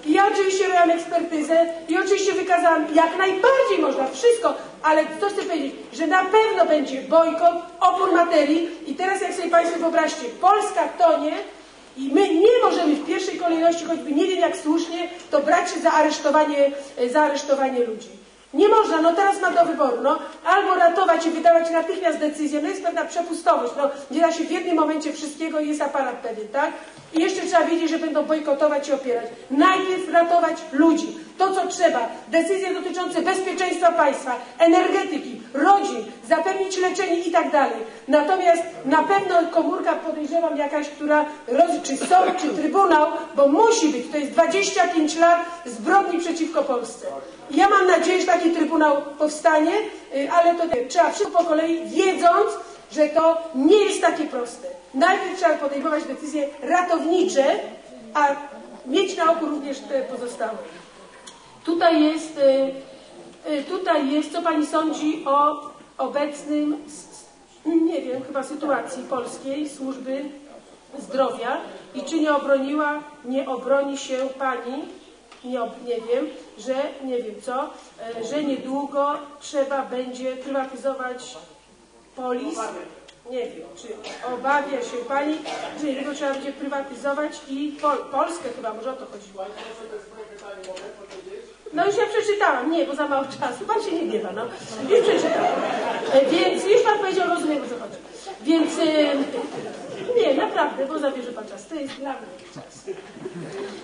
I ja oczywiście robiłam ekspertyzę i oczywiście wykazałam, jak najbardziej można, wszystko, ale co chcę powiedzieć, że na pewno będzie bojkot, opór materii i teraz jak sobie Państwo wyobraźcie, Polska tonie i my nie możemy w pierwszej kolejności, choćby nie wiem jak słusznie, to brać się za aresztowanie, za aresztowanie ludzi. Nie można, no teraz ma do wyboru, no albo ratować i wydawać natychmiast decyzję, no jest pewna przepustowość, no nie da się w jednym momencie wszystkiego i jest aparat pewien, tak? I jeszcze trzeba wiedzieć, że będą bojkotować i opierać. Najpierw ratować ludzi, to co trzeba, decyzje dotyczące bezpieczeństwa państwa, energetyki, rodzin, zapewnić leczenie i tak dalej. Natomiast na pewno komórka, podejrzewam jakaś, która, roz, czy sąd, czy trybunał, bo musi być, to jest 25 lat zbrodni przeciwko Polsce. I ja mam nadzieję, że taki trybunał powstanie, y, ale to trzeba wszystko po kolei, wiedząc, że to nie jest takie proste. Najpierw trzeba podejmować decyzje ratownicze, a mieć na oku również te pozostałe. Tutaj jest, y, y, tutaj jest, co Pani sądzi o obecnym, nie wiem, chyba sytuacji polskiej służby zdrowia i czy nie obroniła, nie obroni się Pani, nie, nie wiem, że, nie wiem co, e, że niedługo trzeba będzie prywatyzować polis. Nie wiem, czy obawia się Pani, że niedługo trzeba będzie prywatyzować i Pol Polskę chyba, może o to chodziło. No już ja przeczytałam, nie, bo za mało czasu. Pan się nie gniewa, no. Już przeczytałam. E, Więc już Pan powiedział, rozumiem o co chodzi. Więc e, nie, naprawdę, bo zabierze Pan czas. To jest dla mnie czas.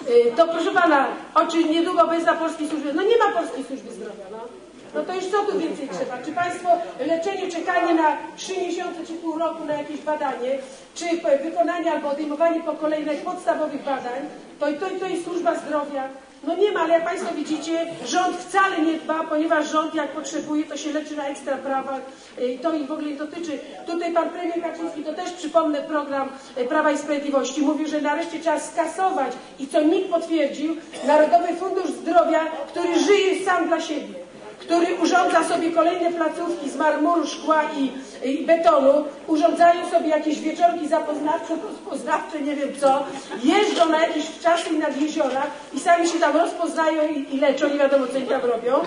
E, To proszę Pana, oczy niedługo bez na polskiej służby. No nie ma polskiej służby zdrowia, no. No to już co tu więcej trzeba? Czy Państwo leczenie, czekanie na trzy miesiące czy pół roku na jakieś badanie, czy wykonanie albo odejmowanie po kolejnych podstawowych badań, to, to, to jest służba zdrowia? No nie ma, ale jak Państwo widzicie, rząd wcale nie dba, ponieważ rząd jak potrzebuje, to się leczy na ekstra prawach y, i to ich w ogóle nie dotyczy. Tutaj Pan Premier Kaczyński, to też przypomnę program y, Prawa i Sprawiedliwości, mówił, że nareszcie trzeba skasować i co nikt potwierdził, Narodowy Fundusz Zdrowia, który żyje sam dla siebie który urządza sobie kolejne placówki z marmuru, szkła i, i betonu, urządzają sobie jakieś wieczorki zapoznawcze, rozpoznawcze, nie wiem co, jeżdżą na jakieś wczasy nad jeziora i sami się tam rozpoznają i, i leczą, nie wiadomo co oni tam robią.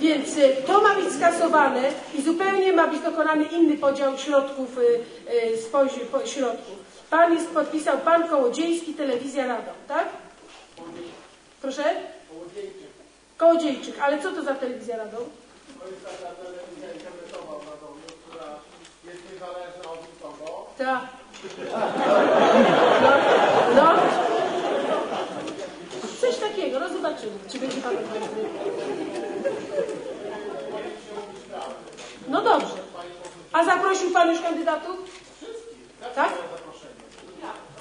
Więc y, to ma być skasowane i zupełnie ma być dokonany inny podział środków, y, y, środków. Pan jest, podpisał Pan Kołodziejski, Telewizja Radom, tak? Proszę? Kołodziejczyk, ale co to za telewizja Radom? To jest taka telewizja internetowa w Radomiu, która jest niezależna od nikogo. Tak. No, no. Coś takiego, no zobaczymy, czy będzie pan. No dobrze. A zaprosił pan już kandydatów? Tak?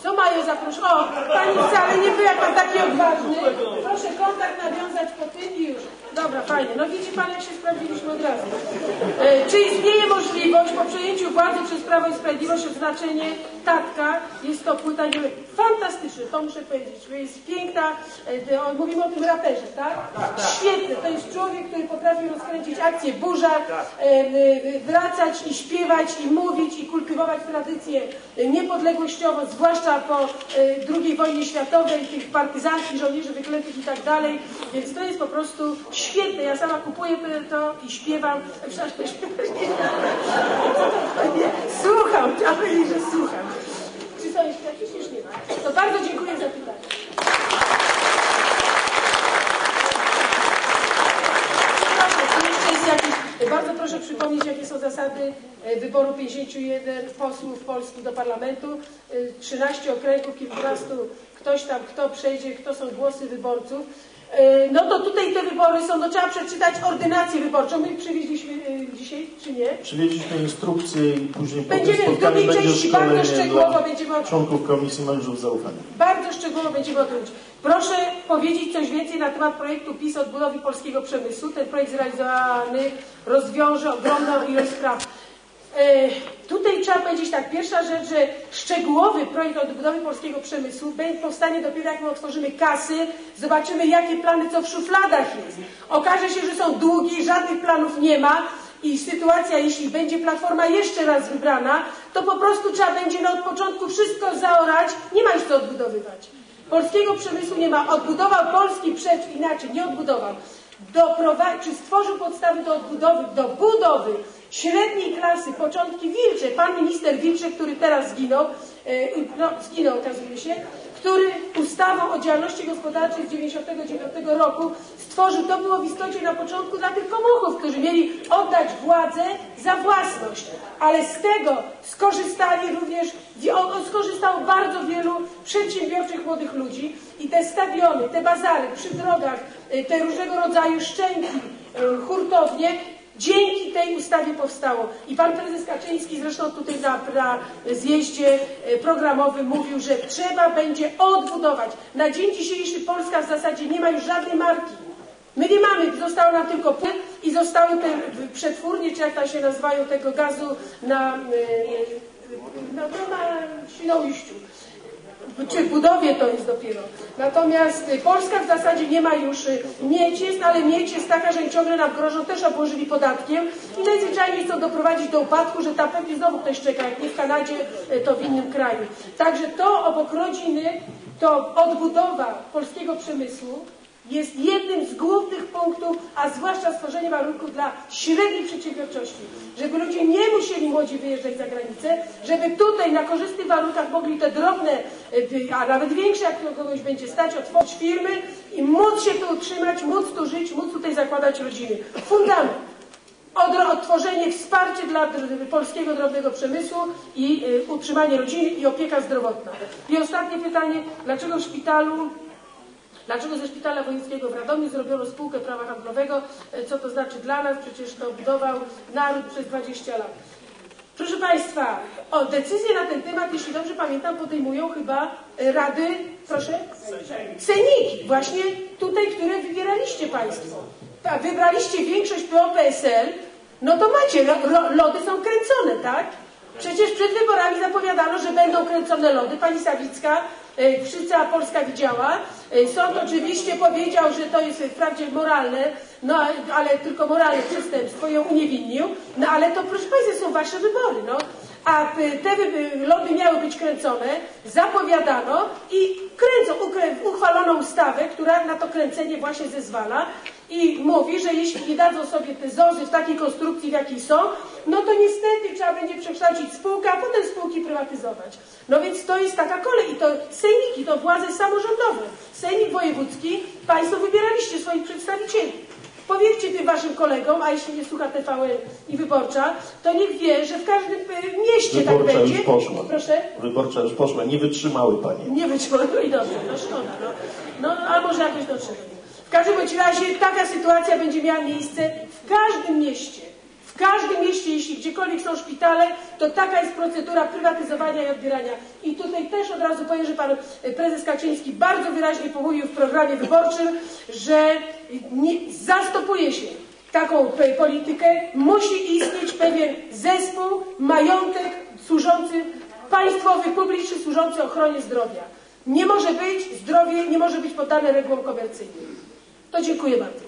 Co mają zaprosić? O, pani wcale nie był jak pan taki odważny. Proszę kontakt nawiązać po tym już. Dobra, fajnie. No widzi pan, jak się sprawdziliśmy od razu. E, czy istnieje możliwość po przejęciu władzy przez Prawo i Sprawiedliwość odznaczenie tatka? Jest to płyta nie wiem, fantastyczny, to muszę powiedzieć. Jest piękna, e, mówimy o tym raperze, tak? Świetny. To jest człowiek, który potrafi rozkręcić akcję burza, e, wracać i śpiewać i mówić i kultywować tradycję niepodległościową, zwłaszcza po II wojnie światowej, tych partyzanckich żołnierzy wyklętych i tak dalej. Więc to jest po prostu świetne. Ja sama kupuję to, i śpiewam. Słucham, trzeba powiedzieć, że słucham. Czy są jeszcze jakieś? Już nie ma. To bardzo dziękuję za pytanie. Bardzo proszę przypomnieć, jakie są zasady e, wyboru 51 posłów polskich do parlamentu, e, 13 okręgów, kilkunastu, ktoś tam, kto przejdzie, kto są głosy wyborców. E, No to tutaj te wybory są, no trzeba przeczytać ordynację wyborczą. My przywieźliśmy e, dzisiaj, czy nie? Przywieźliśmy instrukcję i później po Będziemy w spotkaniu drugiej części bardzo szczegółowo będziemy o- członków Komisji Mężów Zaufania. Bardzo szczegółowo będziemy o tym. Proszę powiedzieć coś więcej na temat projektu PiS odbudowy polskiego przemysłu. Ten projekt zrealizowany rozwiąże ogromną ilość spraw. E, tutaj trzeba powiedzieć tak, pierwsza rzecz, że szczegółowy projekt odbudowy polskiego przemysłu powstanie dopiero jak my otworzymy kasy, zobaczymy jakie plany, co w szufladach jest. Okaże się, że są długi, żadnych planów nie ma i sytuacja, jeśli będzie platforma jeszcze raz wybrana, to po prostu trzeba będzie no, od początku wszystko zaorać, nie ma już co odbudowywać. Polskiego przemysłu nie ma. Odbudował polski przed inaczej, nie odbudował. Czy stworzył podstawy do odbudowy, do budowy średniej klasy, początki Wilcze. Pan minister Wilcze, który teraz zginął, e, no, zginął okazuje się, który ustawą o działalności gospodarczej z 1999 roku stworzył, to było w istocie na początku dla tych komuchów, którzy mieli oddać władzę za własność. Ale z tego skorzystali również, skorzystało bardzo wielu przedsiębiorczych młodych ludzi i te stadiony, te bazary przy drogach, y, te różnego rodzaju szczęki, y, hurtownie, Dzięki tej ustawie powstało. I pan prezes Kaczyński zresztą tutaj na, na zjeździe e, programowym mówił, że trzeba będzie odbudować. Na dzień dzisiejszy Polska w zasadzie nie ma już żadnej marki. My nie mamy, zostało nam tylko płyn i zostały te przetwórnie, czy jak tam się nazywają, tego gazu na, e, no, no, na Świnoujściu czy w budowie to jest dopiero. Natomiast y, Polska w zasadzie nie ma już y, miedź jest, ale miedź jest taka, że ciągle nam grożą, też obłożyli podatkiem i najzwyczajniej chcą doprowadzić do upadku, że tam pewnie znowu ktoś czeka, jak nie w Kanadzie, y, to w innym kraju. Także to obok rodziny, to odbudowa polskiego przemysłu jest jednym z głównych punktów, a zwłaszcza stworzenie warunków dla średniej przedsiębiorczości, żeby ludzie nie musieli młodzi wyjeżdżać za granicę, żeby tutaj na korzystnych warunkach mogli te drobne, y, a nawet większe, jak kogoś będzie stać, otworzyć firmy i móc się tu utrzymać, móc tu żyć, móc tutaj zakładać rodziny. Fundament. Odtworzenie, wsparcie dla polskiego drobnego przemysłu i y, utrzymanie rodziny i opieka zdrowotna. I ostatnie pytanie, dlaczego w szpitalu Dlaczego ze Szpitala Wojewódzkiego w Radomiu zrobiono spółkę prawa handlowego? E, Co to znaczy dla nas? Przecież to budował naród przez 20 lat. Proszę Państwa, o decyzję na ten temat, jeśli dobrze pamiętam, podejmują chyba e, rady, proszę? Sejmiki, właśnie tutaj, które wybieraliście Państwo. A wybraliście większość PO-PSL, no to macie, lody są kręcone, tak? Przecież przed wyborami zapowiadano, że będą kręcone lody. Pani Sawicka, wszyscy cała Polska widziała. E, Sąd oczywiście powiedział, że to jest wprawdzie moralne, no a- ale tylko moralne przestępstwo ją uniewinnił. No ale to proszę Państwa są Wasze wybory, no. A e, te lody miały być kręcone, zapowiadano i kręcą, uchwalono ustawę, która na to kręcenie właśnie zezwala i mówi, że jeśli nie dadzą sobie te ZOZy w takiej konstrukcji, w jakiej są, no to niestety trzeba będzie przekształcić spółkę, a potem spółki prywatyzować. No więc to jest taka kolej i to sejmiki, to władze samorządowe. Sejmik wojewódzki, Państwo wybieraliście swoich przedstawicieli. Powiedzcie tym Waszym kolegom, a jeśli nie słucha TVN i Wyborcza, to niech wie, że w każdym y, mieście tak Wyborcza będzie. już poszła. Proszę? Wyborcza już poszła, nie wytrzymały Panie. Nie może, no i dobrze, no szkoda. No, no a może jakoś dotrzemy. W każdym razie taka sytuacja będzie miała miejsce w każdym mieście. W każdym mieście, jeśli gdziekolwiek są szpitale, to taka jest procedura prywatyzowania i odbierania. I tutaj też od razu powiem, że pan e, prezes Kaczyński bardzo wyraźnie pomówił w programie wyborczym, że nie, zastopuje się taką pe- politykę, musi istnieć pewien zespół, majątek służący, państwowy, publiczny, służący ochronie zdrowia. Nie może być, zdrowie nie może być poddane regułom komercyjnym. To dziękuję bardzo.